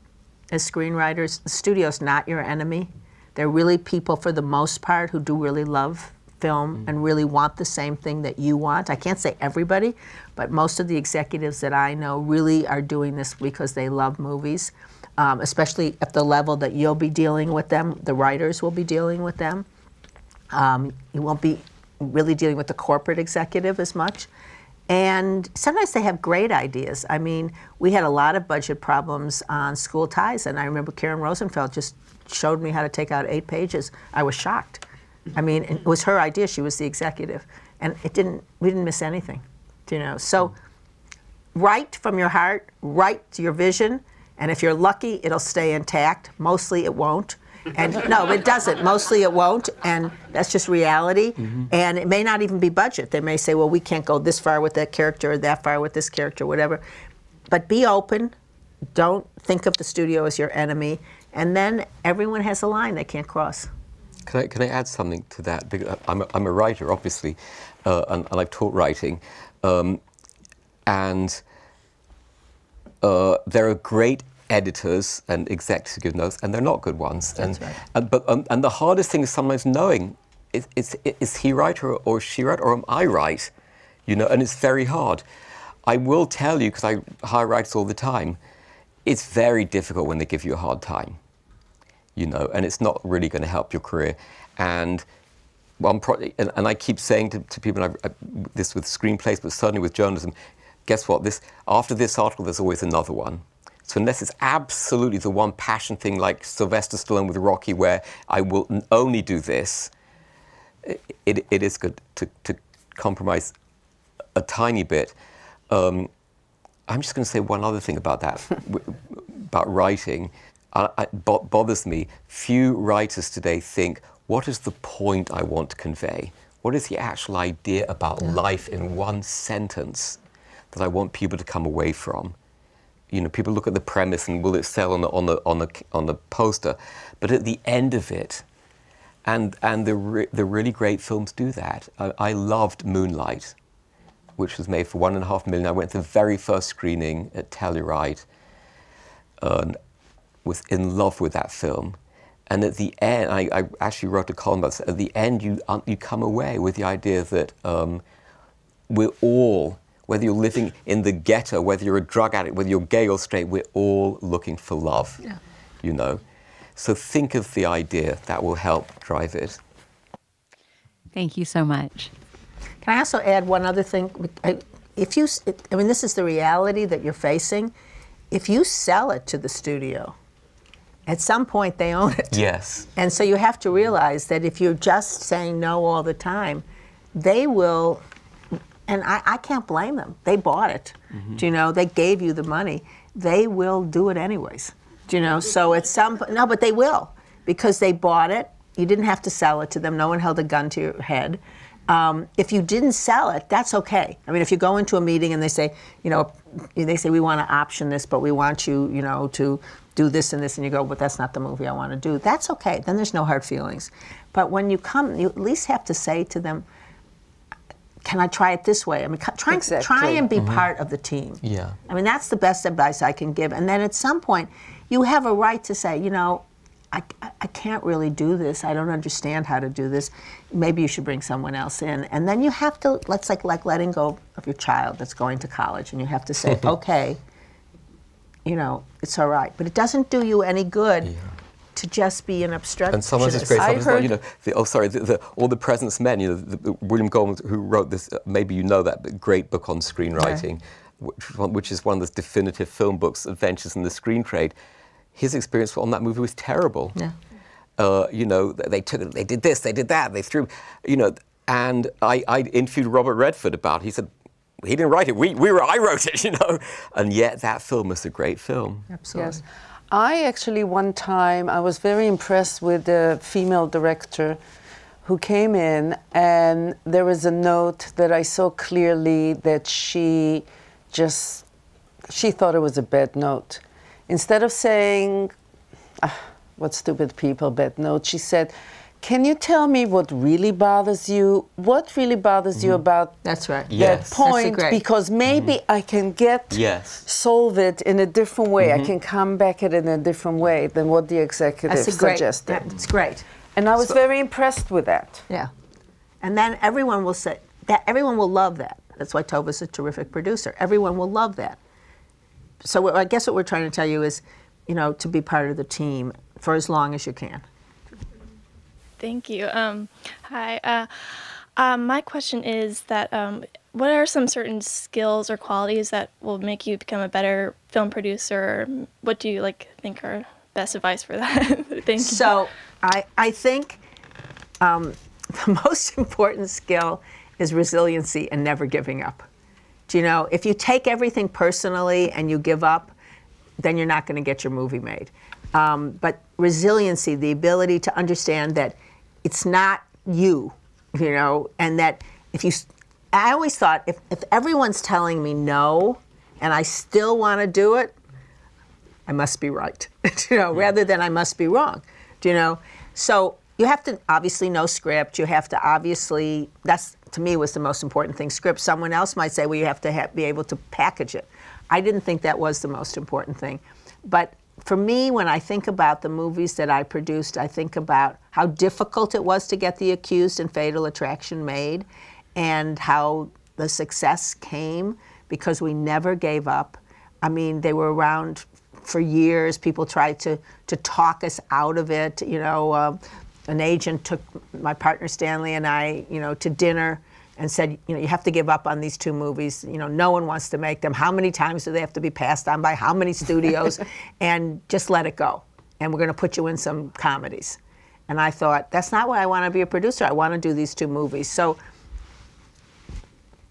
as screenwriters. The studio's not your enemy. They're really people, for the most part, who do really love film and really want the same thing that you want. I can't say everybody, but most of the executives that I know really are doing this because they love movies, um, especially at the level that you'll be dealing with them. The writers will be dealing with them. Um, you won't be really dealing with the corporate executive as much. And sometimes they have great ideas. I mean, we had a lot of budget problems on School Ties, and I remember Karen Rosenfelt just showed me how to take out eight pages. I was shocked. I mean, it was her idea. She was the executive, and it didn't. We didn't miss anything, you know. So, write from your heart, write your vision, and if you're lucky, it'll stay intact. Mostly, it won't. And no, it doesn't. Mostly, it won't, and that's just reality. And it may not even be budget. They may say, "Well, we can't go this far with that character, or that far with this character, whatever." But be open. Don't think of the studio as your enemy. And then everyone has a line they can't cross. Can I, can I add something to that? Because I'm a, I'm a writer, obviously, uh, and, and I've taught writing. Um, and uh, there are great editors and executives who give notes, and they're not good ones. That's and, right. and, but, um, and the hardest thing is sometimes knowing is, is, is he right or, or she right or am I right? You know, and it's very hard. I will tell you, because I hire writers all the time, it's very difficult when they give you a hard time you know, and it's not really going to help your career. And one pro- and, and I keep saying to, to people, I, I, this with screenplays, but certainly with journalism, guess what? This after this article, there's always another one. So unless it's absolutely the one passion thing, like Sylvester Stallone with Rocky, where I will only do this, it, it, is good to, to compromise a tiny bit. Um, I'm just going to say one other thing about that, about writing. Uh, it bo- bothers me. Few writers today think, what is the point I want to convey? What is the actual idea about life in one sentence that I want people to come away from? You know, people look at the premise and will it sell on the, on the, on the, on the poster? But at the end of it, and, and the, re- the really great films do that. I, I loved Moonlight, which was made for one and a half million. I went to the very first screening at Telluride and was in love with that film. And at the end, I, I actually wrote a column about this. At the end, you, um, you come away with the idea that um, we're all, whether you're living in the ghetto, whether you're a drug addict, whether you're gay or straight, we're all looking for love. Yeah. You know? So think of the idea that will help drive it. Thank you so much. Can I also add one other thing? I- If you, s- I mean, this is the reality that you're facing. If you sell it to the studio, at some point they own it. Yes. And so you have to realize that if you're just saying no all the time, they will, and I, I can't blame them. They bought it. Do you know? They gave you the money. They will do it anyways. Do you know? So at some no, but they will because they bought it. You didn't have to sell it to them. No one held a gun to your head. Um, if you didn't sell it, that's okay. I mean, if you go into a meeting and they say, you know, they say we want to option this, but we want you, you know, to do this and this, and you go, but that's not the movie I want to do. That's okay. Then there's no hard feelings. But when you come, you at least have to say to them, can I try it this way? I mean, try, try and be mm-hmm. part of the team. Yeah. I mean, that's the best advice I can give. And then at some point, you have a right to say, you know, I, I- I can't really do this. I don't understand how to do this. Maybe you should bring someone else in. And then you have to, let's like, like letting go of your child that's going to college. And you have to say, okay, you know, it's all right. But it doesn't do you any good to just be an obstructionist. And sometimes it's great. I Sometimes not, you know, the, oh sorry, the, the, all the President's Men. You know, the, the, William Goldman, who wrote this. uh, Maybe you know that great book on screenwriting, which, is one- which is one of the definitive film books, Adventures in the Screen Trade. His experience on that movie was terrible. Yeah. Uh, you know, they took, they did this, they did that, they threw, you know, and I, I interviewed Robert Redford about. it. He said. He didn't write it. We, we were. I wrote it, you know, and yet that film is a great film. Absolutely. Yes. I actually one time I was very impressed with the female director who came in and there was a note that I saw clearly that she just she thought it was a bad note. Instead of saying ah, what stupid people bad note, she said can you tell me what really bothers you? What really bothers you mm-hmm. about That's right. Yeah. that Yes. point? great. Because maybe mm-hmm. I can get Yes. solve it in a different way. I mm-hmm. can come back at it in a different way than what the executive That's great. suggested. That's great. And I was very impressed with that. Yeah. And then everyone will say that everyone will love that. That's why Tova's a terrific producer. Everyone will love that. So I guess what we're trying to tell you is, you know, to be part of the team for as long as you can. Thank you. Um, hi. Uh, um, my question is that um, what are some certain skills or qualities that will make you become a better film producer? What do you like think are best advice for that? Thank you. So I, I think um, the most important skill is resiliency and never giving up. Do you know, if you take everything personally and you give up, then you're not going to get your movie made. Um, but resiliency, the ability to understand that it's not you, you know, and that if you, I always thought if, if everyone's telling me no and I still want to do it, I must be right, you know, rather than I must be wrong, do you know? So you have to obviously know script. You have to obviously, that's to me was the most important thing. Script. Someone else might say, well, you have to ha- be able to package it. I didn't think that was the most important thing. But for me, when I think about the movies that I produced, I think about how difficult it was to get The Accused and Fatal Attraction made and how the success came because we never gave up. I mean, they were around for years. People tried to, to talk us out of it. You know, uh, an agent took my partner Stanley and I, you know, to dinner and said, you know, you have to give up on these two movies. You know, no one wants to make them. How many times do they have to be passed on by how many studios? and just let it go. And we're going to put you in some comedies. And I thought, that's not why I want to be a producer. I want to do these two movies. So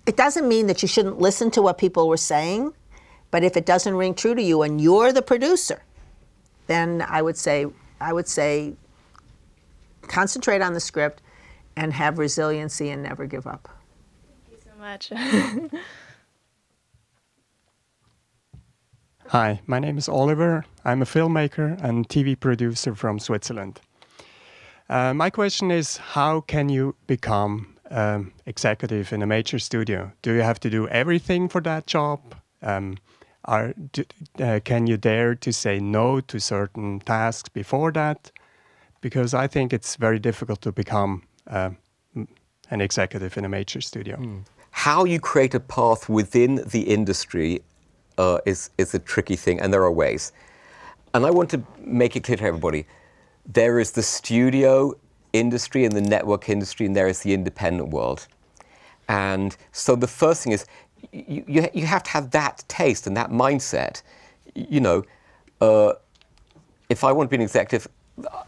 it doesn't mean that you shouldn't listen to what people were saying, but if it doesn't ring true to you and you're the producer, then I would say I would say concentrate on the script and have resiliency and never give up. Thank you so much. Hi, my name is Oliver. I'm a filmmaker and TV producer from Switzerland. Uh, my question is how can you become um, executive in a major studio? Do you have to do everything for that job? Um, are, do, uh, can you dare to say no to certain tasks before that? Because I think it's very difficult to become uh, an executive in a major studio. How you create a path within the industry uh, is, is a tricky thing, and there are ways. And I want to make it clear to everybody there is the studio industry and the network industry, and there is the independent world. And so the first thing is you, you, you have to have that taste and that mindset. You know, uh, if I want to be an executive,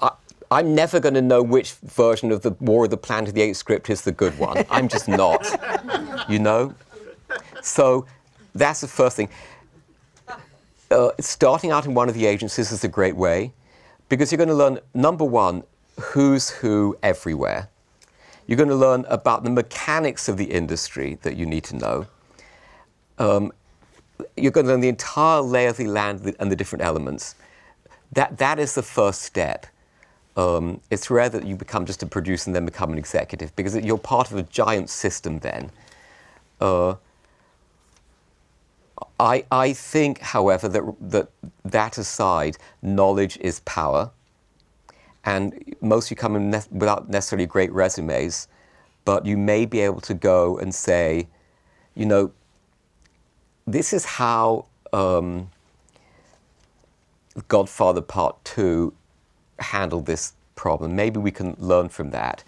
I, I'm never going to know which version of the War of the Planet of the Apes script is the good one. I'm just not. You know? So that's the first thing. Uh, starting out in one of the agencies is a great way because you're going to learn, number one, who's who everywhere. You're going to learn about the mechanics of the industry that you need to know. Um, you're going to learn the entire lay of the land and the different elements. That, that is the first step. Um, it's rare that you become just a producer and then become an executive because you're part of a giant system then. Uh, I, I think, however, that, that that aside, knowledge is power. And most of you come in ne- without necessarily great resumes, but you may be able to go and say, you know, this is how um, Godfather Part 2 handled this problem. Maybe we can learn from that.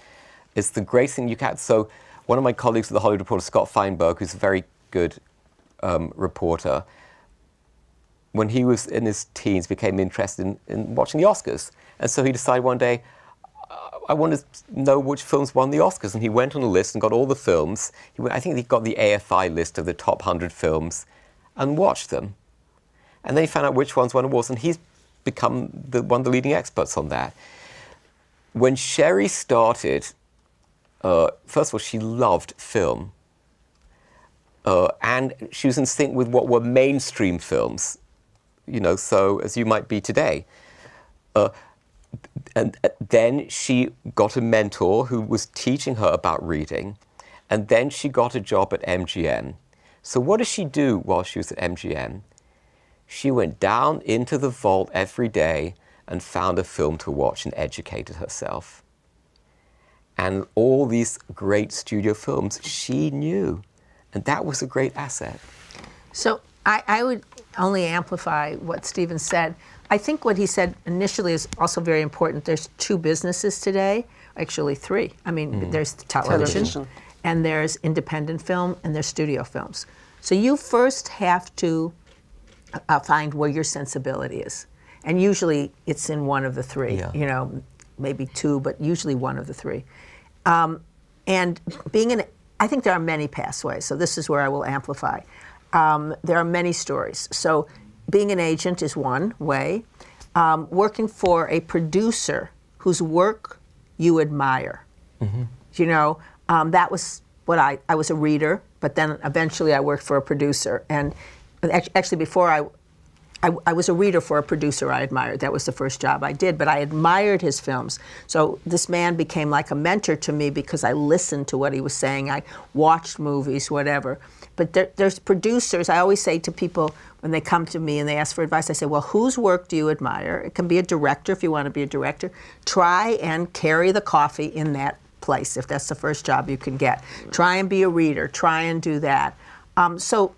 It's the great thing you can. So, one of my colleagues at the Hollywood Reporter, Scott Feinberg, who's a very good um, reporter, when he was in his teens, became interested in, in watching the Oscars. And so he decided one day, I want to know which films won the Oscars. And he went on a list and got all the films. Went, I think he got the AFI list of the top 100 films and watched them. And then he found out which ones won awards. And he's become the, one of the leading experts on that. When Sherry started, uh, first of all, she loved film. Uh, and she was in sync with what were mainstream films, you know, so as you might be today. Uh, and uh, then she got a mentor who was teaching her about reading, and then she got a job at MGM. So, what did she do while she was at MGM? She went down into the vault every day and found a film to watch and educated herself. And all these great studio films she knew. And that was a great asset. So I, I would only amplify what Stephen said. I think what he said initially is also very important. There's two businesses today, actually three. I mean, Mm-hmm. there's television, Television. and there's independent film, and there's studio films. So you first have to uh, find where your sensibility is, and usually it's in one of the three. Yeah. You know, maybe two, but usually one of the three. Um, and being an, I think there are many pathways. So this is where I will amplify. Um, there are many stories. So being an agent is one way. Um, working for a producer whose work you admire. You know, um, that was what I, I was a reader, but then eventually I worked for a producer. And actually, before I, I, I was a reader for a producer I admired. That was the first job I did, but I admired his films. So this man became like a mentor to me because I listened to what he was saying. I watched movies, whatever. But there, there's producers. I always say to people when they come to me and they ask for advice, I say, well, whose work do you admire? It can be a director if you want to be a director. Try and carry the coffee in that place if that's the first job you can get. Try and be a reader. Try and do that. Um, so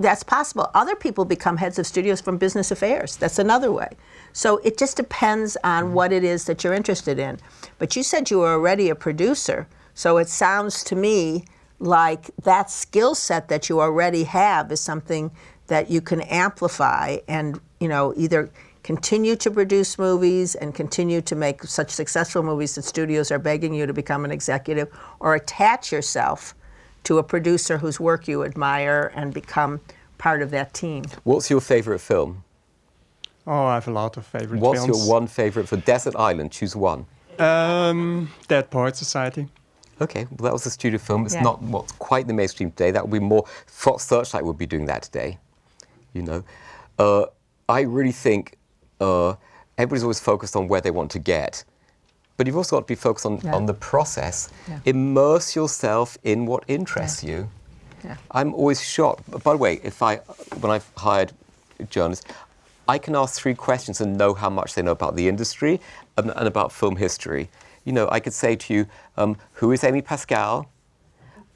that's possible. Other people become heads of studios from business affairs. That's another way. So it just depends on mm-hmm. what it is that you're interested in. But you said you were already a producer, so it sounds to me like that skill set that you already have is something that you can amplify and, you know, either continue to produce movies and continue to make such successful movies that studios are begging you to become an executive or attach yourself to a producer whose work you admire and become part of that team. What's your favorite film? Oh, I have a lot of favorite What's films. What's your one favorite for Desert Island? Choose one. Um, Dead Poet Society. Okay, well, that was a studio film. It's Yeah. not what's quite the mainstream today. That would be more. Fox Searchlight would be doing that today. You know, uh, I really think uh, everybody's always focused on where they want to get, but you've also got to be focused on, Yeah. on the process. Yeah. Immerse yourself in what interests you. Yeah. I'm always shocked. By the way, if I when I've hired journalists, I can ask three questions and know how much they know about the industry and, and about film history. You know, I could say to you, um, who is Amy Pascal?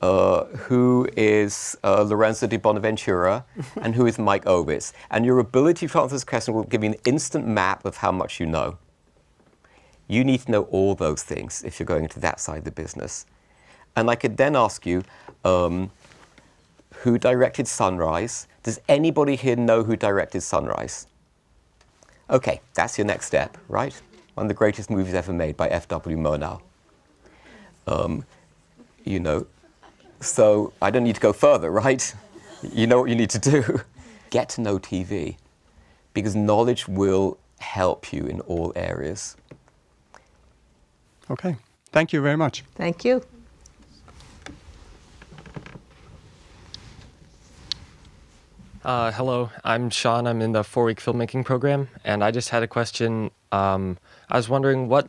Uh, who is uh, Lorenzo di Bonaventura? and who is Mike Ovitz? And your ability to answer this question will give you an instant map of how much you know. You need to know all those things if you're going into that side of the business. And I could then ask you, um, who directed Sunrise? Does anybody here know who directed Sunrise? Okay, that's your next step, right? One of the greatest movies ever made by F.W. Murnau. Um, you know, so I don't need to go further, right? You know what you need to do. Get to know TV, because knowledge will help you in all areas. Okay. Thank you very much. Thank you. Uh, hello, I'm Sean. I'm in the four week filmmaking program, and I just had a question. Um, I was wondering what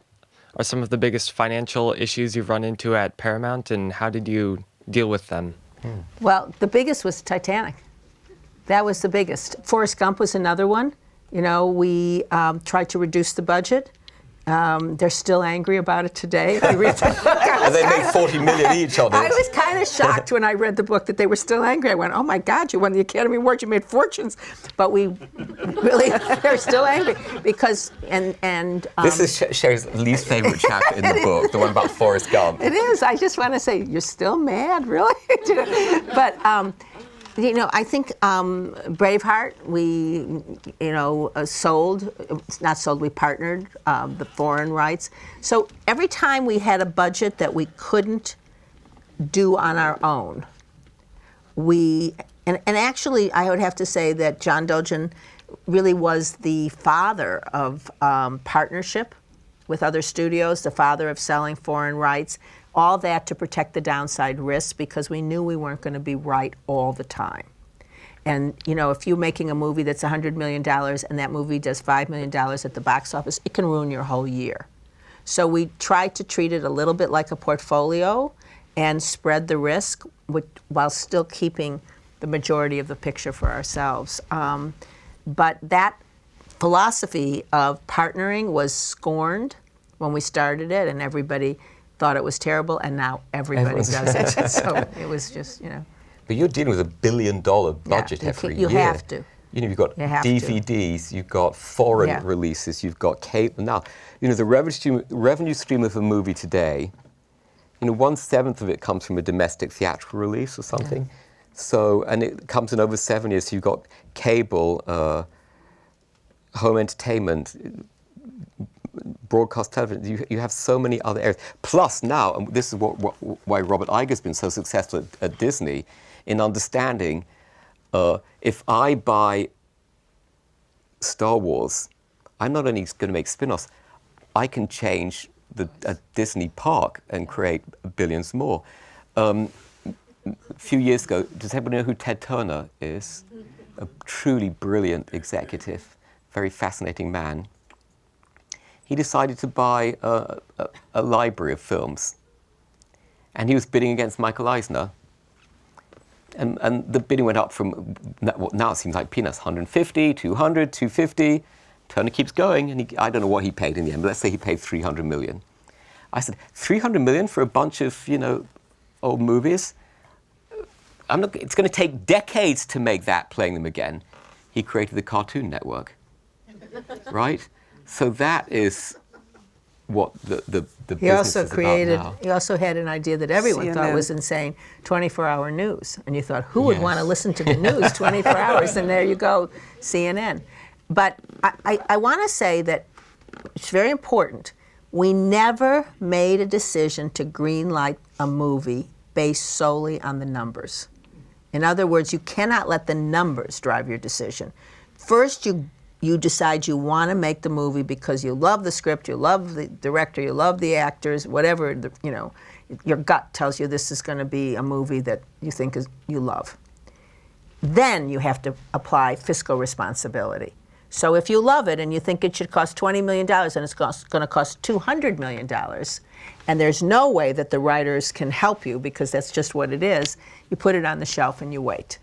are some of the biggest financial issues you've run into at Paramount, and how did you deal with them? Well, the biggest was Titanic. That was the biggest. Forrest Gump was another one. You know, we um, tried to reduce the budget. Um, they're still angry about it today. I read And they made 40 million each on it. I was kind of shocked when I read the book that they were still angry. I went, "Oh my God, you won the Academy Award, you made fortunes," but we really they're still angry because and and um, This is Sh- Sherry's least favorite chapter in the book, the one about Forrest Gump. It is. I just want to say, you're still mad, really? but, um, you know, I think um, Braveheart, we, you know, uh, sold, not sold, we partnered um, the foreign rights. So every time we had a budget that we couldn't do on our own, we, and, and actually, I would have to say that Jon Dolgen really was the father of um, partnership with other studios, the father of selling foreign rights, all that to protect the downside risks because we knew we weren't going to be right all the time. And you know, if you're making a movie that's $100 million and that movie does $5 million at the box office, it can ruin your whole year. So we tried to treat it a little bit like a portfolio and spread the risk while still keeping the majority of the picture for ourselves. Um, but that philosophy of partnering was scorned when we started it, and everybody thought it was terrible, and now everybody Everyone's- does it. so it was just, you know. But you're dealing with a billion dollar budget you every ca- you year. have to. You know, you've got You have to. DVDs, you've got foreign Yeah. releases, you've got cable. Now, you know, the revenue stream, revenue stream of a movie today, you know, one seventh of it comes from a domestic theatrical release or something. So, and it comes in over seven years. So you've got cable, uh, home entertainment, broadcast television. You, you have so many other areas. Plus now, and this is what, what, why Robert Iger's been so successful at, at Disney in understanding uh, if I buy Star Wars, I'm not only going to make spin-offs, I can change the a Disney park and create billions more. Um, a few years ago, does anybody know who Ted Turner is? A truly brilliant executive, very fascinating man. He decided to buy a, a, a library of films. And he was bidding against Michael Eisner. And, and the bidding went up from, what now it seems like peanuts, 150, 200, 250. Turner keeps going, and he, I don't know what he paid in the end, but let's say he paid 300 million. I said, 300 million for a bunch of, you know, old movies? I'm not, it's going to take decades to make that playing them again. He created the Cartoon Network, right? So that is what the, the, the He business also is created. about now. He also had an idea that everyone thought was insane: 24-hour news. And you thought, who would Yes. want to listen to the news 24 hours? And there you go, CNN. But I, I, I want to say that it's very important. We never made a decision to greenlight a movie based solely on the numbers. In other words, you cannot let the numbers drive your decision. First, you you decide you want to make the movie because you love the script, you love the director, you love the actors, whatever the, you know, your gut tells you this is going to be a movie that you think is you love. Then you have to apply fiscal responsibility. So if you love it and you think it should cost $20 million and it's going to cost $200 million, and there's no way that the writers can help you because that's just what it is, you put it on the shelf and you wait.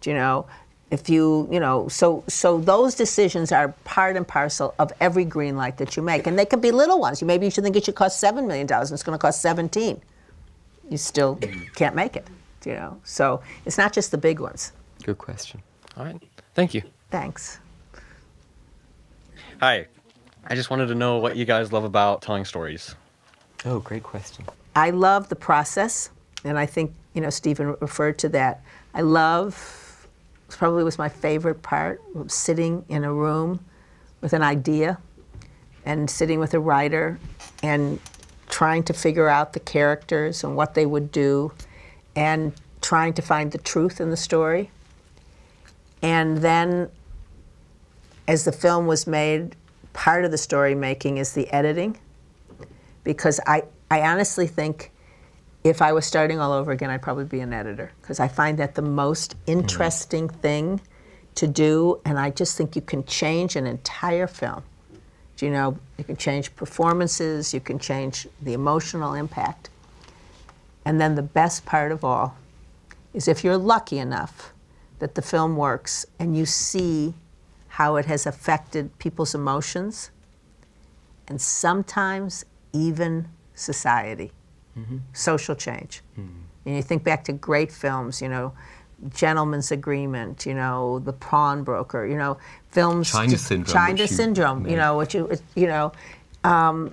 Do you know? If you, you know, so so those decisions are part and parcel of every green light that you make, and they can be little ones. You maybe you should think it should cost seven million dollars, and it's going to cost seventeen. You still can't make it, you know. So it's not just the big ones. Good question. All right. Thank you. Thanks. Hi. I just wanted to know what you guys love about telling stories. Oh, great question. I love the process, and I think you know Stephen referred to that. I love probably was my favorite part sitting in a room with an idea and sitting with a writer and trying to figure out the characters and what they would do and trying to find the truth in the story. And then as the film was made, part of the story making is the editing because I, I honestly think if I was starting all over again, I'd probably be an editor because I find that the most mm-hmm. interesting thing to do, and I just think you can change an entire film. Do You know, you can change performances, you can change the emotional impact. And then the best part of all is if you're lucky enough that the film works and you see how it has affected people's emotions and sometimes even society, social change. And you think back to great films, you know, Gentleman's Agreement, you know, The Pawnbroker, you know, films. China Syndrome, China which you Syndrome, you know, which you, you know, um,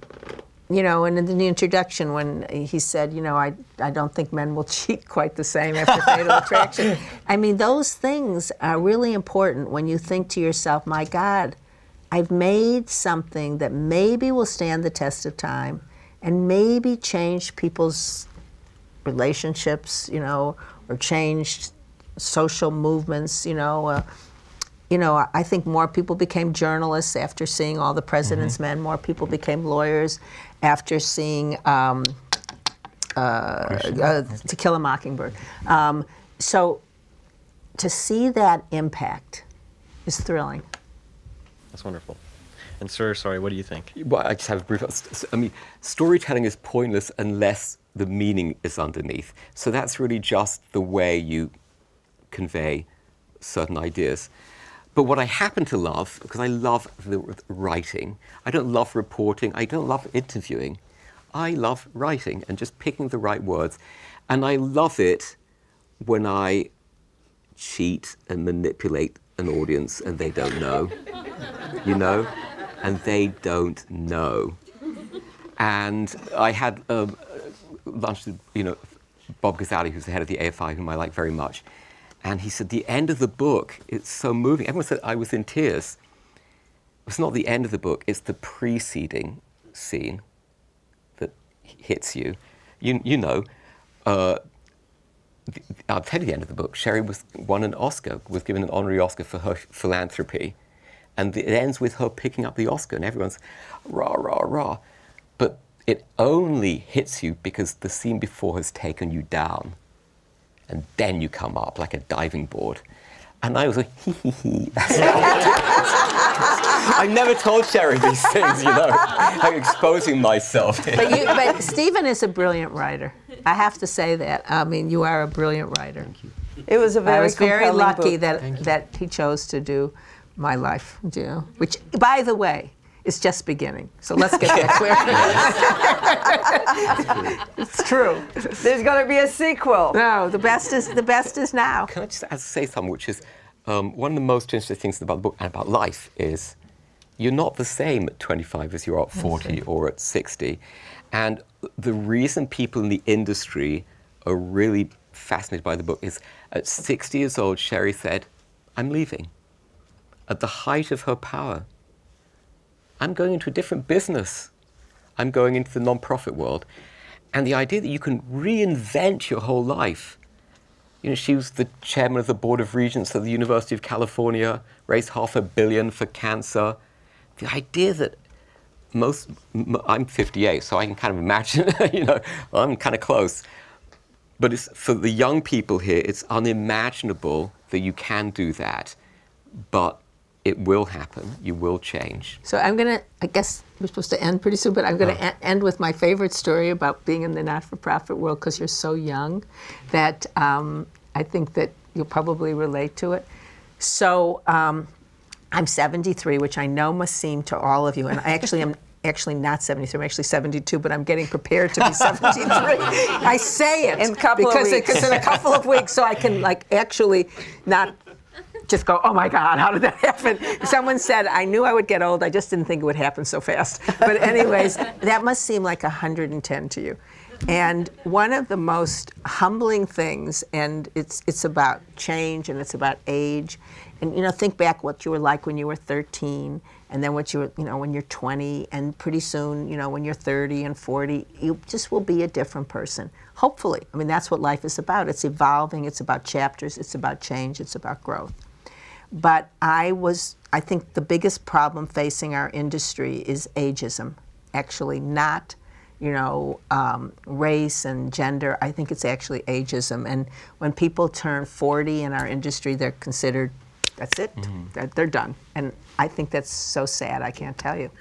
you know, and in the introduction when he said, you know, I, I don't think men will cheat quite the same after Fatal Attraction. I mean, those things are really important when you think to yourself, my God, I've made something that maybe will stand the test of time and maybe change people's relationships, you know, or change social movements, you know. Uh, you know, I- think more people became journalists after seeing All the President's Men. More people became lawyers after seeing um, uh, uh, To Kill a Mockingbird. Um, so to see that impact is thrilling. That's wonderful. And sir, sorry, what do you think? Well, I just have a brief. I mean, storytelling is pointless unless the meaning is underneath. So that's really just the way you convey certain ideas. But what I happen to love, because I love the writing, I don't love reporting, I don't love interviewing. I love writing and just picking the right words. And I love it when I cheat and manipulate an audience and they don't know. you know? And they don't know. And I had um, lunch with, you know, Bob Gazzale, who's the head of the AFI, whom I like very much. And he said, the end of the book, it's so moving. Everyone said I was in tears. It's not the end of the book, it's the preceding scene that hits you. You, you know, uh, the, I'll tell you the end of the book. Sherry was won an Oscar, was given an honorary Oscar for her philanthropy. And it ends with her picking up the Oscar, and everyone's rah, rah, rah. But it only hits you because the scene before has taken you down. And then you come up like a diving board. And I was like, hee hee hee. That's I never told Sherry these things, you know. I'm exposing myself. But, you, but Stephen is a brilliant writer. I have to say that. I mean, you are a brilliant writer. Thank you. It was a very I was very lucky book. that that he chose to do my life, you know. Which, by the way, is just beginning. So let's get that clear. it's true. There's going to be a sequel. No, the best is the best is now. Can I just say something, which is um, one of the most interesting things about the book and about life is you're not the same at 25 as you are at 40 or at 60. And the reason people in the industry are really fascinated by the book is at 60 years old, Sherry said, I'm leaving. At the height of her power, I'm going into a different business. I'm going into the nonprofit world. And the idea that you can reinvent your whole life. You know, she was the chairman of the Board of Regents at the University of California, raised half a billion for cancer. The idea that most, I'm 58, so I can kind of imagine, you know, I'm kind of close. But it's, for the young people here, it's unimaginable that you can do that. But it will happen. You will change. So I'm gonna. I guess we're supposed to end pretty soon, but I'm gonna Oh. e- end with my favorite story about being in the not-for-profit world because you're so young, that um, I think that you'll probably relate to it. So um, I'm 73, which I know must seem to all of you, and I actually am. Actually, not 73. I'm actually 72, but I'm getting prepared to be 73. I say it In a couple of weeks. because in a couple of weeks, so I can like actually not just go, oh my God, how did that happen? Someone said, I knew I would get old, I just didn't think it would happen so fast. But, anyways, that must seem like 110 to you. And one of the most humbling things, and it's, it's about change and it's about age. And, you know, think back what you were like when you were 13, and then what you were, you know, when you're 20, and pretty soon, you know, when you're 30 and 40, you just will be a different person. Hopefully. I mean, that's what life is about. It's evolving, it's about chapters, it's about change, it's about growth. But I was, I think the biggest problem facing our industry is ageism, actually, not, you know, um, race and gender. I think it's actually ageism. And when people turn 40 in our industry, they're considered, that's it, they're, they're done. And I think that's so sad, I can't tell you.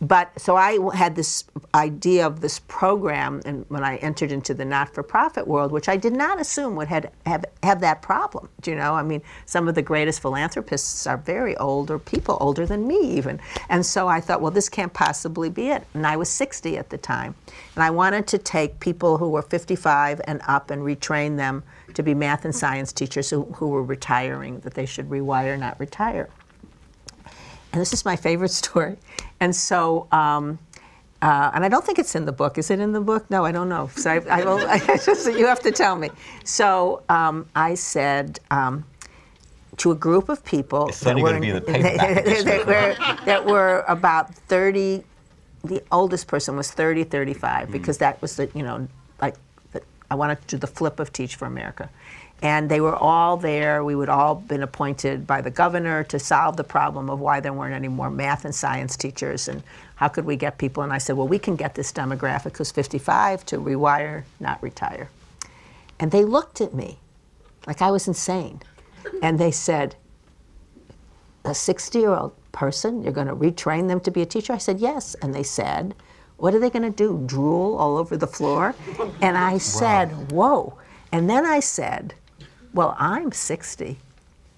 But so I had this idea of this program, and when I entered into the not-for-profit world, which I did not assume would had, have have that problem. Do you know? I mean, some of the greatest philanthropists are very old, or people older than me even. And so I thought, well, this can't possibly be it. And I was 60 at the time, and I wanted to take people who were 55 and up and retrain them to be math and science teachers who, who were retiring, that they should rewire, not retire and this is my favorite story. And so, um, uh, and I don't think it's in the book. Is it in the book? No, I don't know. So I, I will, I just, you have to tell me. So um, I said um, to a group of people It's certainly gonna in the that, were, that were about 30. The oldest person was 30, 35, because that was the, you know, like, the, I wanted to do the flip of Teach for America. And they were all there. We would all been appointed by the governor to solve the problem of why there weren't any more math and science teachers and how could we get people. And I said, well, we can get this demographic who's 55 to rewire, not retire. And they looked at me like I was insane. And they said, a 60 year old person, you're going to retrain them to be a teacher? I said, yes. And they said, what are they going to do? Drool all over the floor? And I said, whoa. And then I said, well, I'm 60.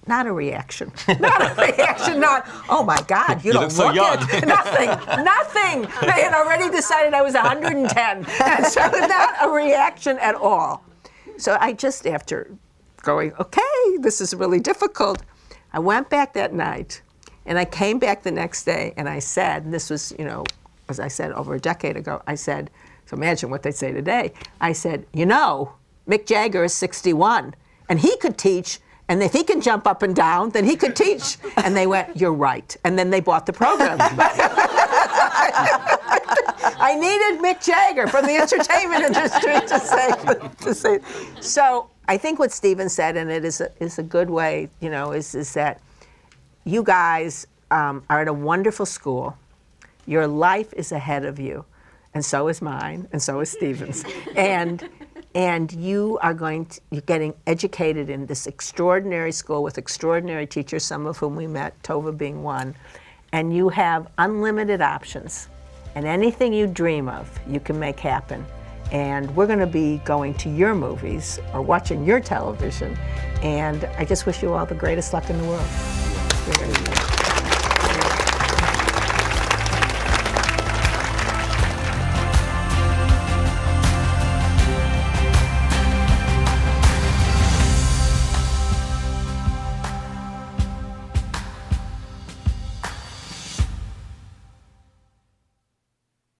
Not a reaction. Not a reaction. Not, oh my God, you, You don't look so look young. it. Nothing. Nothing. They had already decided I was 110. And so not a reaction at all. So I just, after going, okay, this is really difficult, I went back that night and I came back the next day and I said, and this was, you know, as I said over a decade ago, I said, so imagine what they say today. I said, you know, Mick Jagger is 61 and he could teach. And if he can jump up and down, then he could teach. And they went, You're right. And then they bought the program. I needed Mick Jagger from the entertainment industry to say, to say. So I think what Stephen said, and it is a, is a good way, you know, is, is that you guys um, are at a wonderful school. Your life is ahead of you, and so is mine, and so is Stephen's. and and you are going to, you're getting educated in this extraordinary school with extraordinary teachers, some of whom we met, Tova being one, and you have unlimited options. And anything you dream of, you can make happen. And we're going to be going to your movies or watching your television. And I just wish you all the greatest luck in the world.